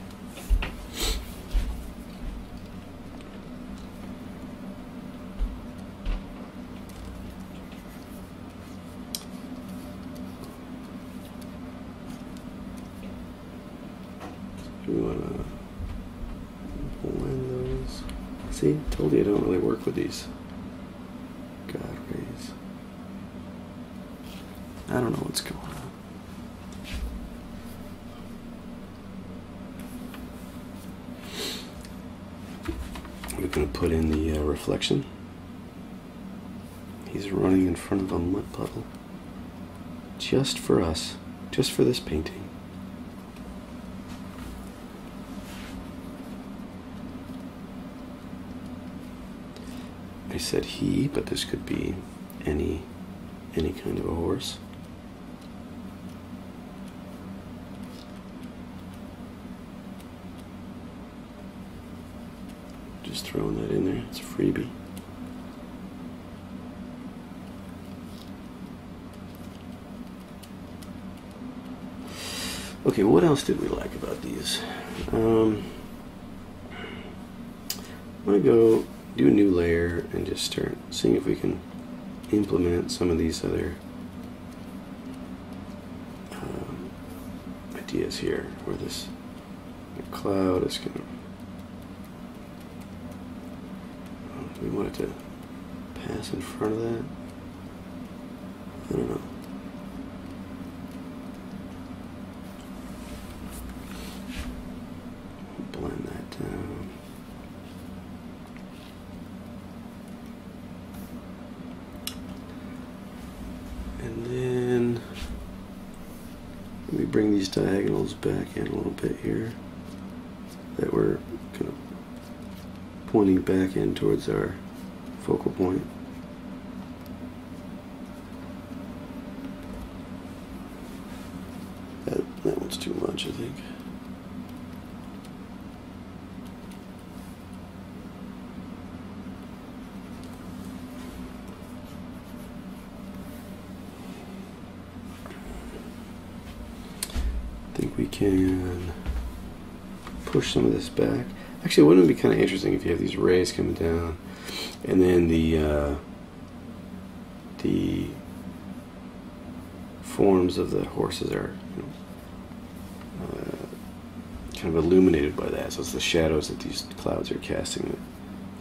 we want to blend those. See, told you I don't really work with these God rays. I don't know what's going on. We're going to put in the uh, reflection. He's running in front of a mud puddle. Just for us. Just for this painting. I said he, but this could be any any kind of a horse. Just throwing that in there. It's a freebie. Okay, what else did we like about these? Um, I'm gonna go do a new layer and just start seeing if we can implement some of these other um, ideas here where this cloud is kind of oh, we want it to pass in front of that I don't know bring these diagonals back in a little bit here that we're kind of pointing back in towards our focal point. That, that one's too much, I think. we can back. Actually, wouldn't it be kind of interesting if you have these rays coming down, and then the uh, the forms of the horses are you know, uh, kind of illuminated by that. So it's the shadows that these clouds are casting that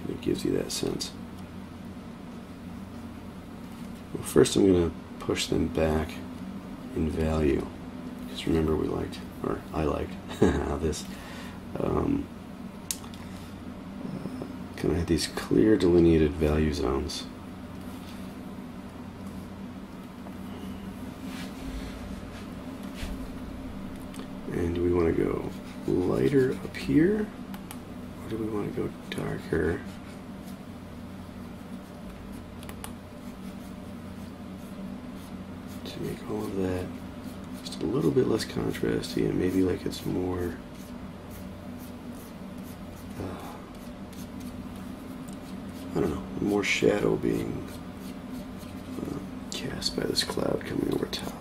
kind of gives you that sense. Well, first I'm going to push them back in value. Because remember, we liked, or I liked, how this um, kind of had these clear delineated value zones. And do we want to go lighter up here? Or do we want to go darker? To make all of that just a little bit less contrasty and maybe like it's more more shadow being uh, cast by this cloud coming over top.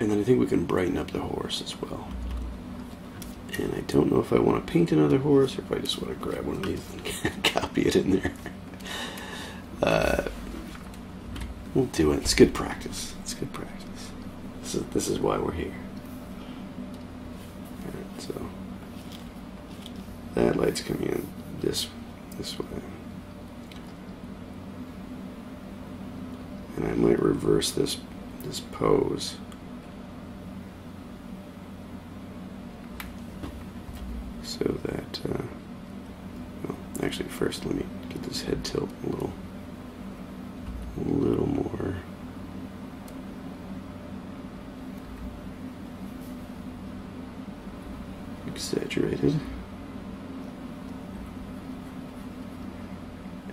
And then I think we can brighten up the horse as well. And I don't know if I want to paint another horse or if I just want to grab one of these and copy it in there. Uh, we'll do it. It's good practice. It's good practice. This is, this is why we're here. Alright, so that light's coming in this this way. And I might reverse this this pose. so that, uh, well, actually first let me get this head tilt a little, a little more. Exaggerated.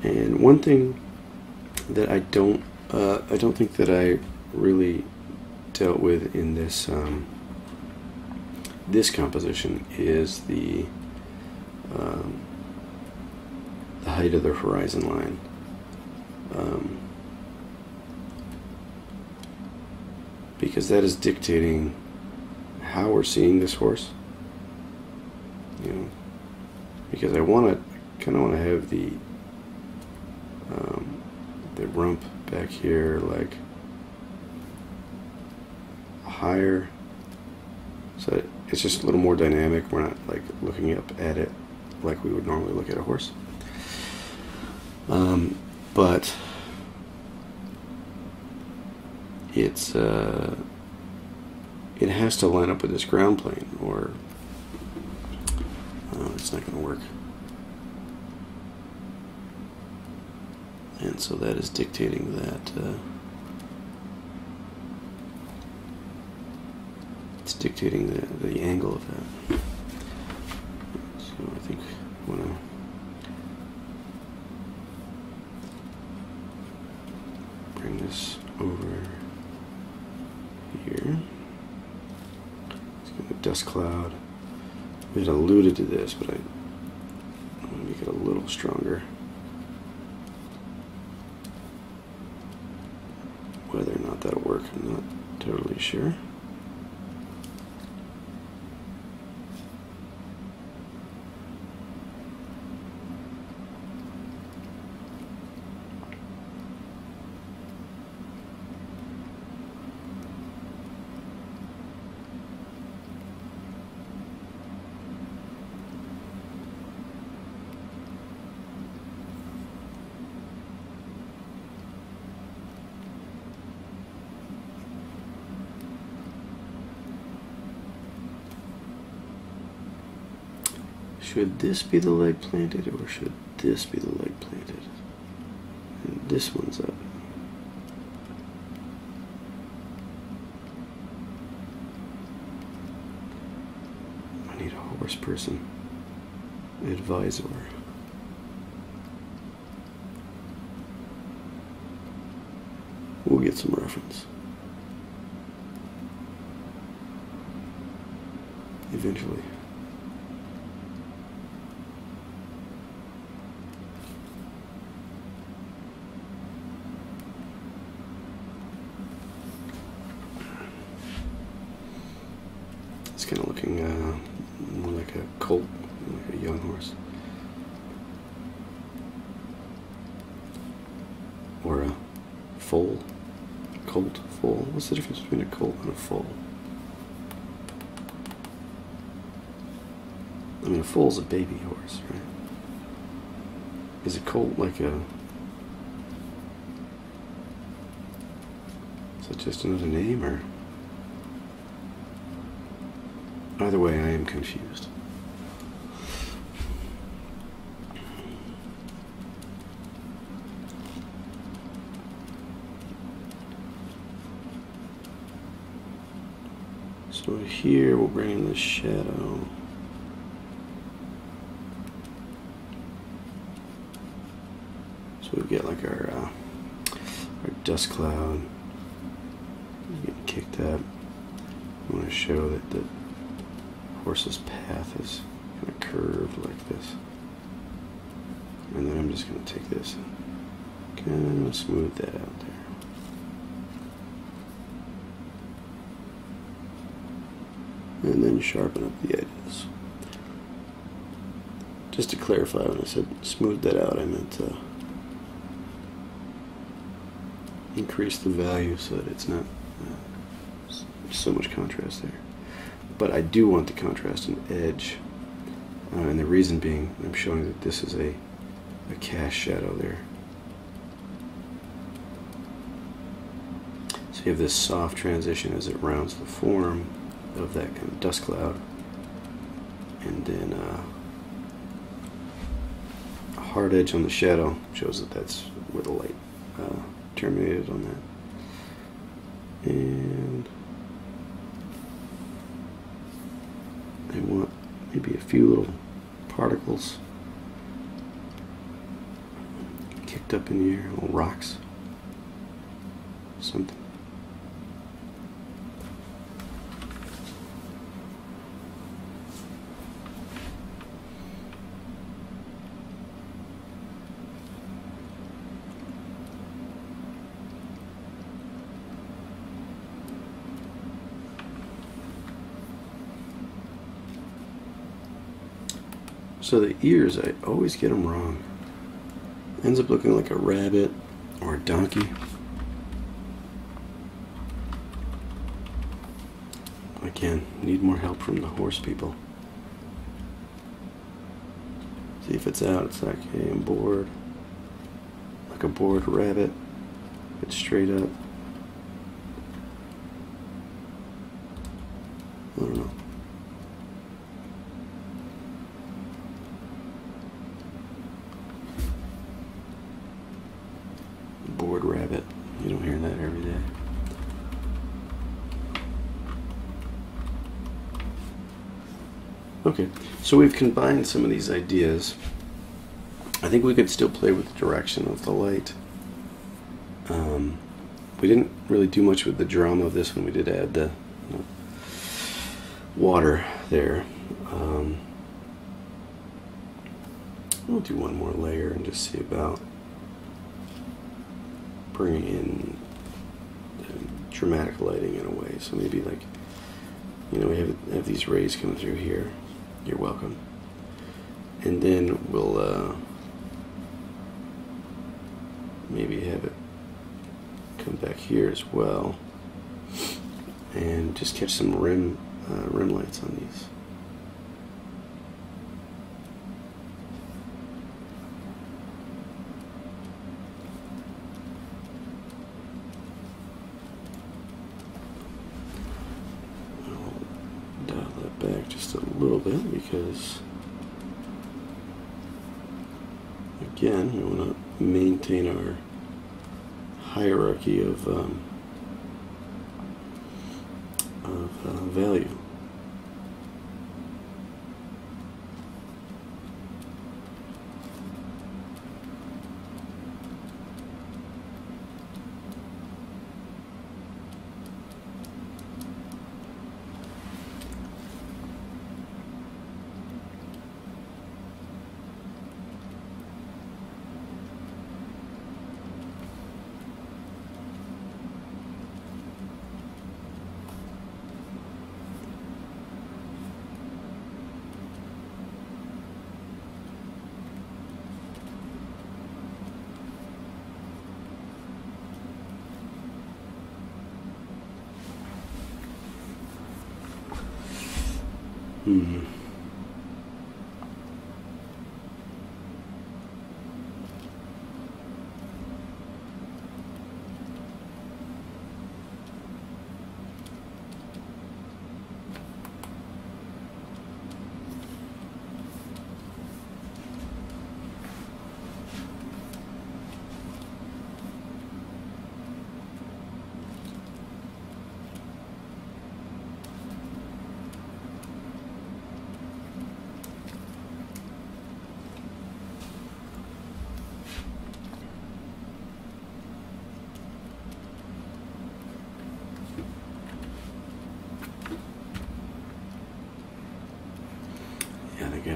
And one thing that I don't, uh, I don't think that I really dealt with in this um, this composition is the um, the height of the horizon line. Um, because that is dictating how we're seeing this horse. You know, because I want to kind of want to have the um, the rump back here like higher so it's just a little more dynamic. We're not like looking up at it like we would normally look at a horse. Um, but it's uh, it has to line up with this ground plane, or uh, it's not going to work. And so that is dictating that. Uh, it's dictating the, the angle of that. So I think I want to bring this over here. It's got a dust cloud. It alluded to this, but I, I want to make it a little stronger. Whether or not that'll I'm not totally sure. Should this be the leg planted or should this be the leg planted? And this one's up. I need a horse person. Advisor. We'll get some reference. again. Is that just another name or? Either way, I am confused. So here we'll bring in the shadow. Dust cloud getting kicked up. I want to show that the horse's path is kind of curved like this. And then I'm just going to take this and kind of smooth that out there. And then sharpen up the edges. Just to clarify, when I said smooth that out, I meant uh, increase the value so that it's not uh, so much contrast there. But I do want the contrast and edge, uh, and the reason being, I'm showing that this is a, a cast shadow there. So you have this soft transition as it rounds the form of that kind of dust cloud, and then uh, a hard edge on the shadow shows that that's where the light uh, terminated on that. And I want maybe a few little particles kicked up in the air, little rocks, something. So the ears, I always get them wrong. Ends up looking like a rabbit or a donkey. Again, need more help from the horse people. See if it's out. It's like, hey, I'm bored. Like a bored rabbit. It's straight up. I don't know. bored rabbit. You don't hear that every day. Okay, so we've combined some of these ideas. I think we could still play with the direction of the light. Um, we didn't really do much with the drama of this one. We did add the you know, water there. Um, we'll do one more layer and just see about bringing in dramatic lighting in a way. So maybe like, you know, we have, have these rays coming through here. You're welcome. And then we'll uh, maybe have it come back here as well. And just catch some rim, uh, rim lights on these. back just a little bit because again we want to maintain our hierarchy of um, of uh, value.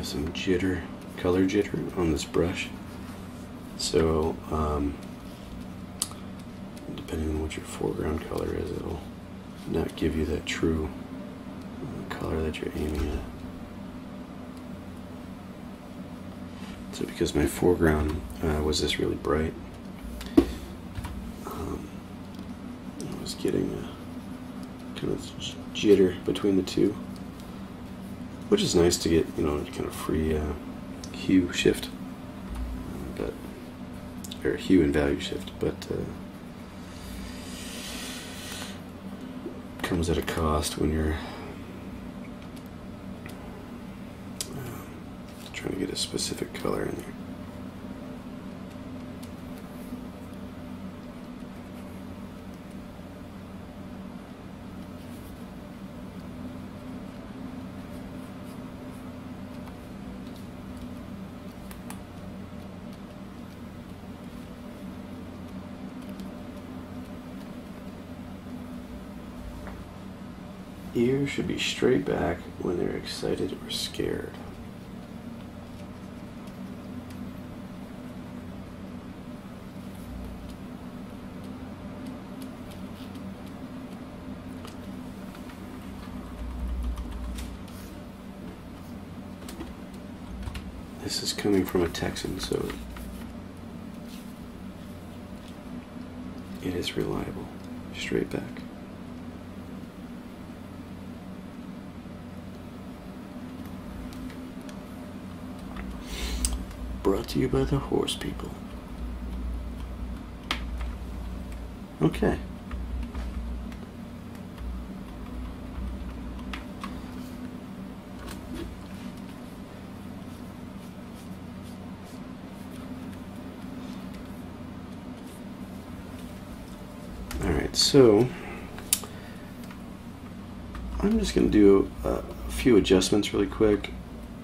Some jitter, color jitter on this brush. So, um, depending on what your foreground color is, it'll not give you that true uh, color that you're aiming at. So because my foreground uh, was this really bright, um, I was getting a kind of jitter between the two, which is nice to get, you know, kind of free uh, hue shift, but or hue and value shift, but uh, comes at a cost when you're trying to get a specific color in there. Ears should be straight back when they're excited or scared. This is coming from a Texan, so it is reliable. Straight back. Brought you by the horse people. Okay. All right, so I'm just going to do a few adjustments really quick,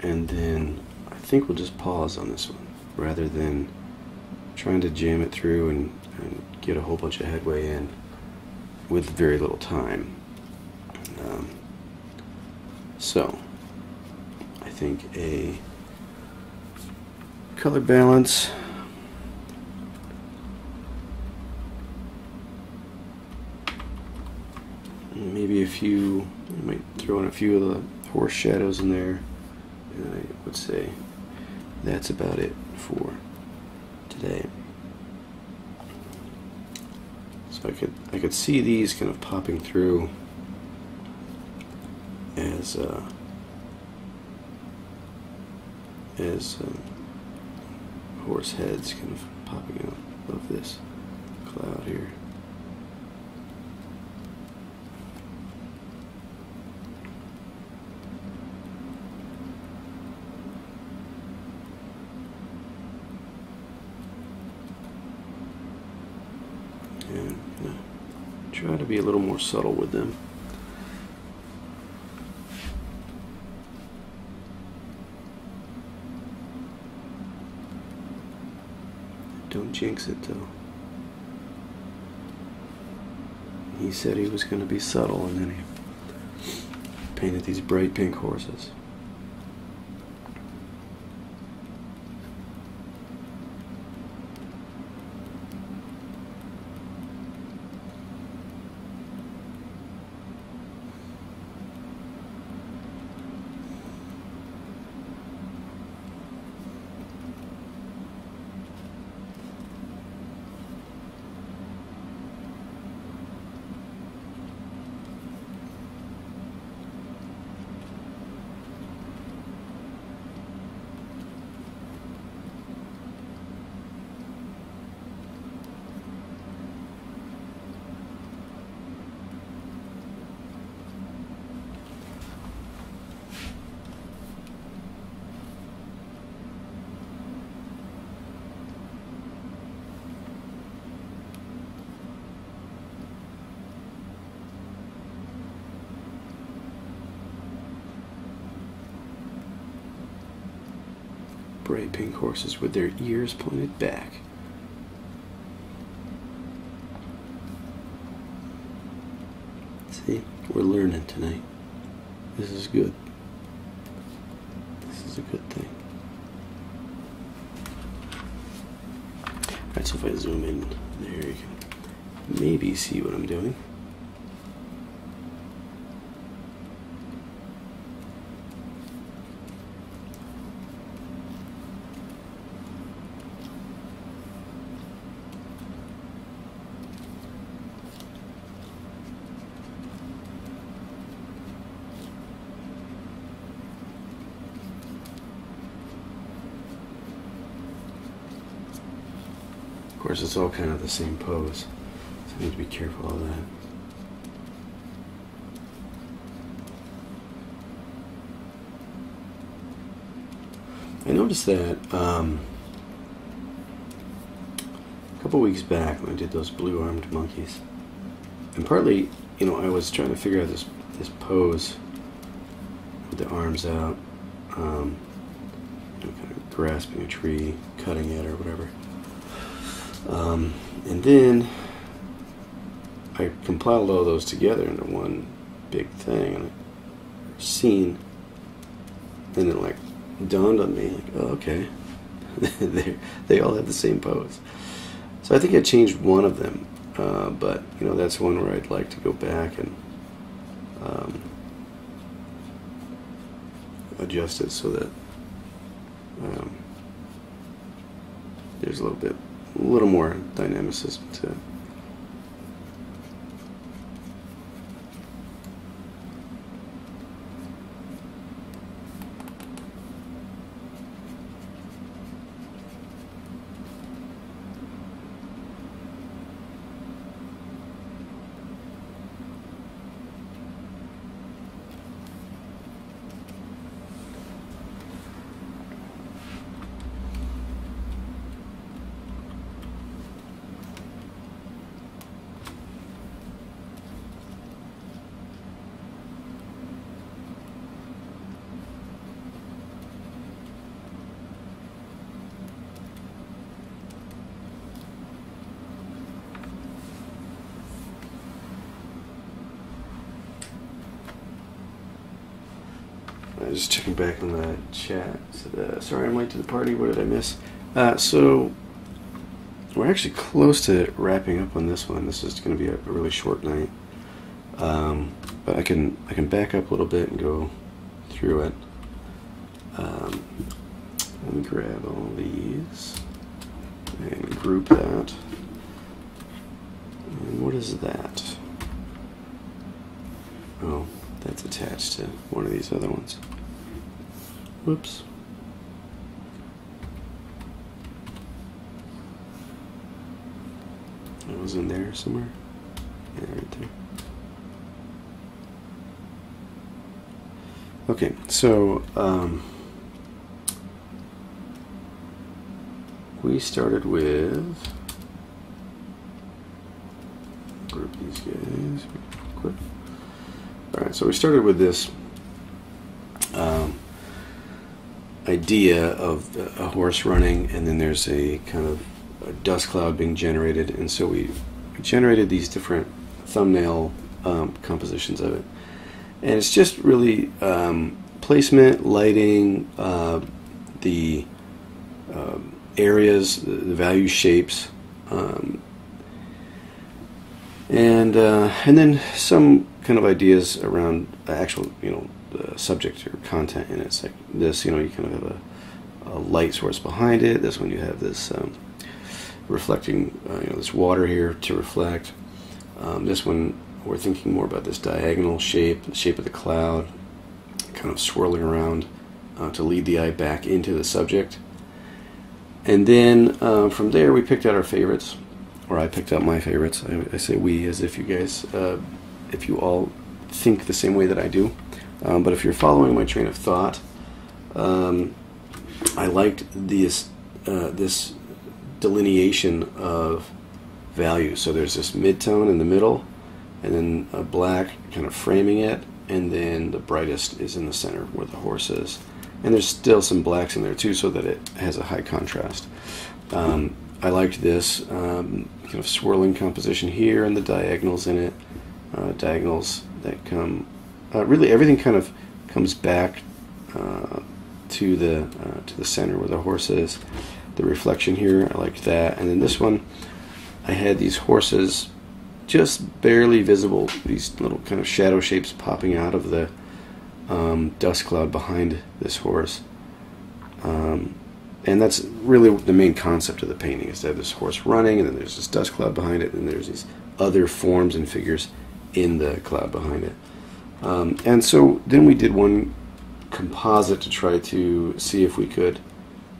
and then I think we'll just pause on this one rather than trying to jam it through and, and get a whole bunch of headway in with very little time. Um, so, I think a color balance. Maybe a few, I might throw in a few of the horse shadows in there. And I would say that's about it for today. So I could I could see these kind of popping through as uh, as um, horse heads kind of popping out of this cloud here. And uh, try to be a little more subtle with them. Don't jinx it though. He said he was going to be subtle and then he painted these bright pink horses. Bright pink horses with their ears pointed back. See, we're learning tonight. This is good. This is is a good thing. Alright, so if I zoom in there, you can maybe see what I'm doing. It's all kind of the same pose, so I need to be careful of that. I noticed that um, a couple weeks back when I did those blue-armed monkeys, and partly, you know, I was trying to figure out this this pose with the arms out, um, you know, kind of grasping a tree, cutting it, or whatever. Um, and then I compiled all those together into one big thing and a scene. And it like dawned on me, like, oh, okay, they they all have the same pose. So I think I changed one of them, uh, but you know that's one where I'd like to go back and um, adjust it so that um, there's a little bit a little more dynamicism to it. Just checking back in the chat. Sorry, I'm late to the party. What did I miss? Uh, so we're actually close to wrapping up on this one. This is going to be a, a really short night, um, but I can I can back up a little bit and go through it. Um, let me grab all these and group that. And what is that? Oh, that's attached to one of these other ones. Whoops. It was in there somewhere. Yeah, right there. Okay, so um, we started with group these guys. All right, so we started with this um, idea of a horse running, and then there's a kind of a dust cloud being generated, and so we generated these different thumbnail um, compositions of it, and it's just really um, placement, lighting, uh, the uh, areas, the, value shapes. Um, and uh, and then some kind of ideas around actual you know the subject or content in it. It's like this, you know, you kind of have a, a light source behind it. This one you have this um, reflecting, uh, you know, this water here to reflect. Um, this one we're thinking more about this diagonal shape, the shape of the cloud, kind of swirling around uh, to lead the eye back into the subject. And then uh, from there we picked out our favorites or I picked out my favorites. I, I say we as if you guys, uh, if you all think the same way that I do. Um, but if you're following my train of thought, um, I liked this uh, this delineation of value. So there's this midtone in the middle, and then a black kind of framing it, and then the brightest is in the center where the horse is. And there's still some blacks in there too, so that it has a high contrast. Um, I liked this um, kind of swirling composition here and the diagonals in it. Uh, diagonals that come, uh, really everything kind of comes back uh, to the uh, to the center where the horse is. The reflection here, I liked that. And then this one, I had these horses just barely visible, these little kind of shadow shapes popping out of the um, dust cloud behind this horse. Um, and that's really the main concept of the painting is to have this horse running and then there's this dust cloud behind it and there's these other forms and figures in the cloud behind it um, and so then we did one composite to try to see if we could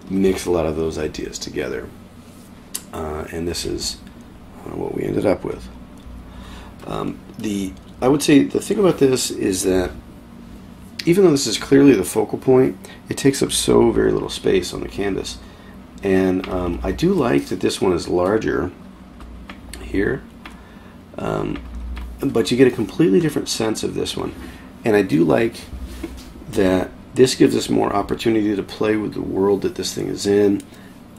mix a lot of those ideas together. Uh, and this is uh, what we ended up with. Um, the I would say the thing about this is that even though this is clearly the focal point, it takes up so very little space on the canvas. And um, I do like that this one is larger here, um, but you get a completely different sense of this one. And I do like that this gives us more opportunity to play with the world that this thing is in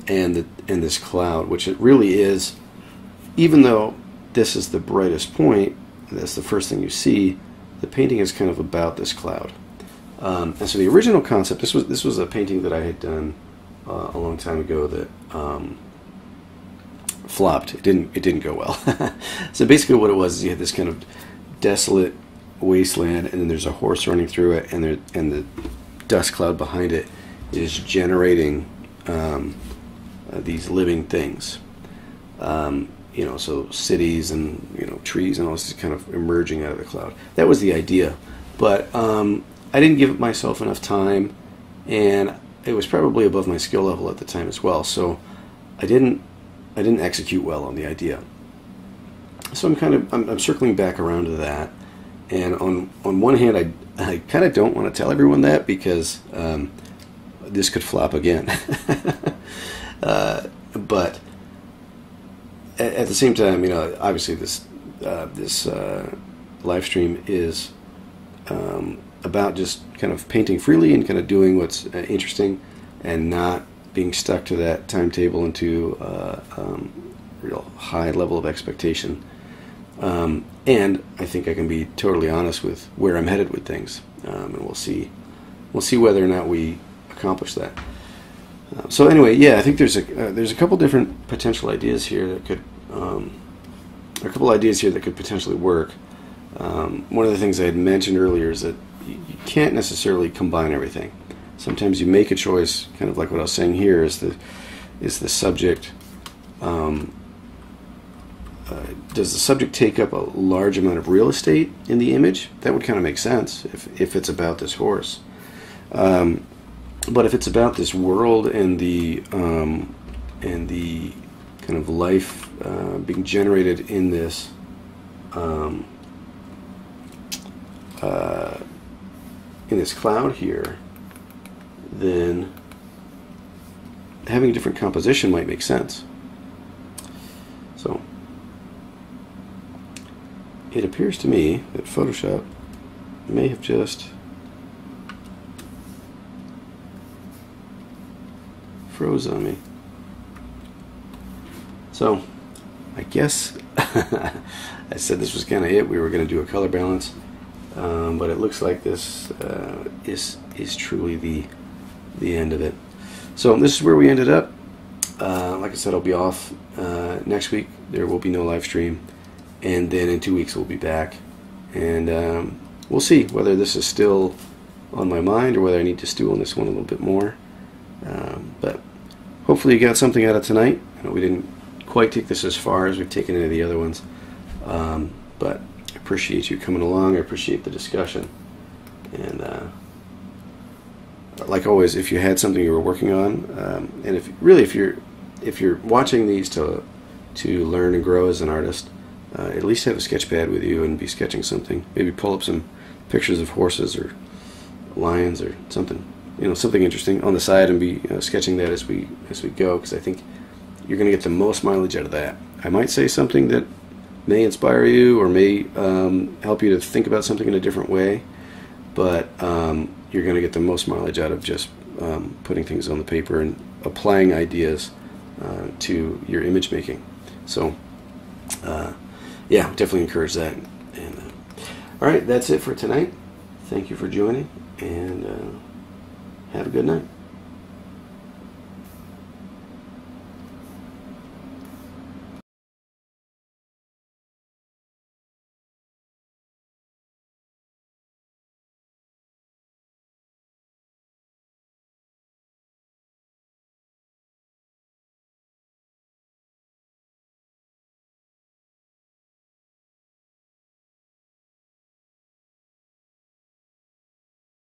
and, the, and this cloud, which it really is, even though this is the brightest point, that's the first thing you see, the painting is kind of about this cloud. Um, and so the original concept, this was this was a painting that I had done uh, a long time ago that um, flopped. It didn't it didn't go well. so basically, what it was is you had this kind of desolate wasteland, and then there's a horse running through it, and there and the dust cloud behind it is generating um, uh, these living things. Um, you know, so cities and you know trees and all this is kind of emerging out of the cloud. That was the idea, but um, I didn't give myself enough time, and it was probably above my skill level at the time as well. So I didn't I didn't execute well on the idea. So I'm kind of I'm, I'm circling back around to that, and on on one hand I I kind of don't want to tell everyone that because um, this could flop again. uh, but at, at, the same time, you know, obviously this uh, this uh, live stream is um, about just kind of painting freely and kind of doing what's uh, interesting and not being stuck to that timetable and to uh, um, real high level of expectation. Um, and I think I can be totally honest with where I'm headed with things, um, and we'll see. We'll see whether or not we accomplish that. Uh, so anyway, yeah, I think there's a uh, there's a couple different potential ideas here that could um, a couple ideas here that could potentially work. Um, one of the things I had mentioned earlier is that you can't necessarily combine everything. Sometimes you make a choice, kind of like what I was saying here, is the is the subject. Um, uh, does the subject take up a large amount of real estate in the image? That would kind of make sense if if it's about this horse. Um, but if it's about this world and the um, and the kind of life uh, being generated in this um, uh, in this cloud here, then having a different composition might make sense. So it appears to me that Photoshop may have just froze on me. So I guess I said this was kind of it. We were going to do a color balance. Um, but it looks like this uh, is is truly the the end of it. So this is where we ended up. Uh, like I said, I'll be off uh, next week. There will be no live stream, and then in two weeks we'll be back, and um, we'll see whether this is still on my mind or whether I need to stew on this one a little bit more. Um, but hopefully you got something out of tonight. we didn't quite take this as far as we've taken any of the other ones, um, but appreciate you coming along. I appreciate the discussion. And uh, like always, if you had something you were working on, um, and if really if you're if you're watching these to to learn and grow as an artist, uh, at least have a sketch pad with you and be sketching something. Maybe pull up some pictures of horses or lions or something, you know, something interesting on the side and be you know, sketching that as we as we go. Because I think you're going to get the most mileage out of that. I might say something that may inspire you or may um, help you to think about something in a different way. But um, you're going to get the most mileage out of just um, putting things on the paper and applying ideas uh, to your image making. So, uh, yeah, definitely encourage that. And uh, all right, that's it for tonight. Thank you for joining, and uh, Have a good night.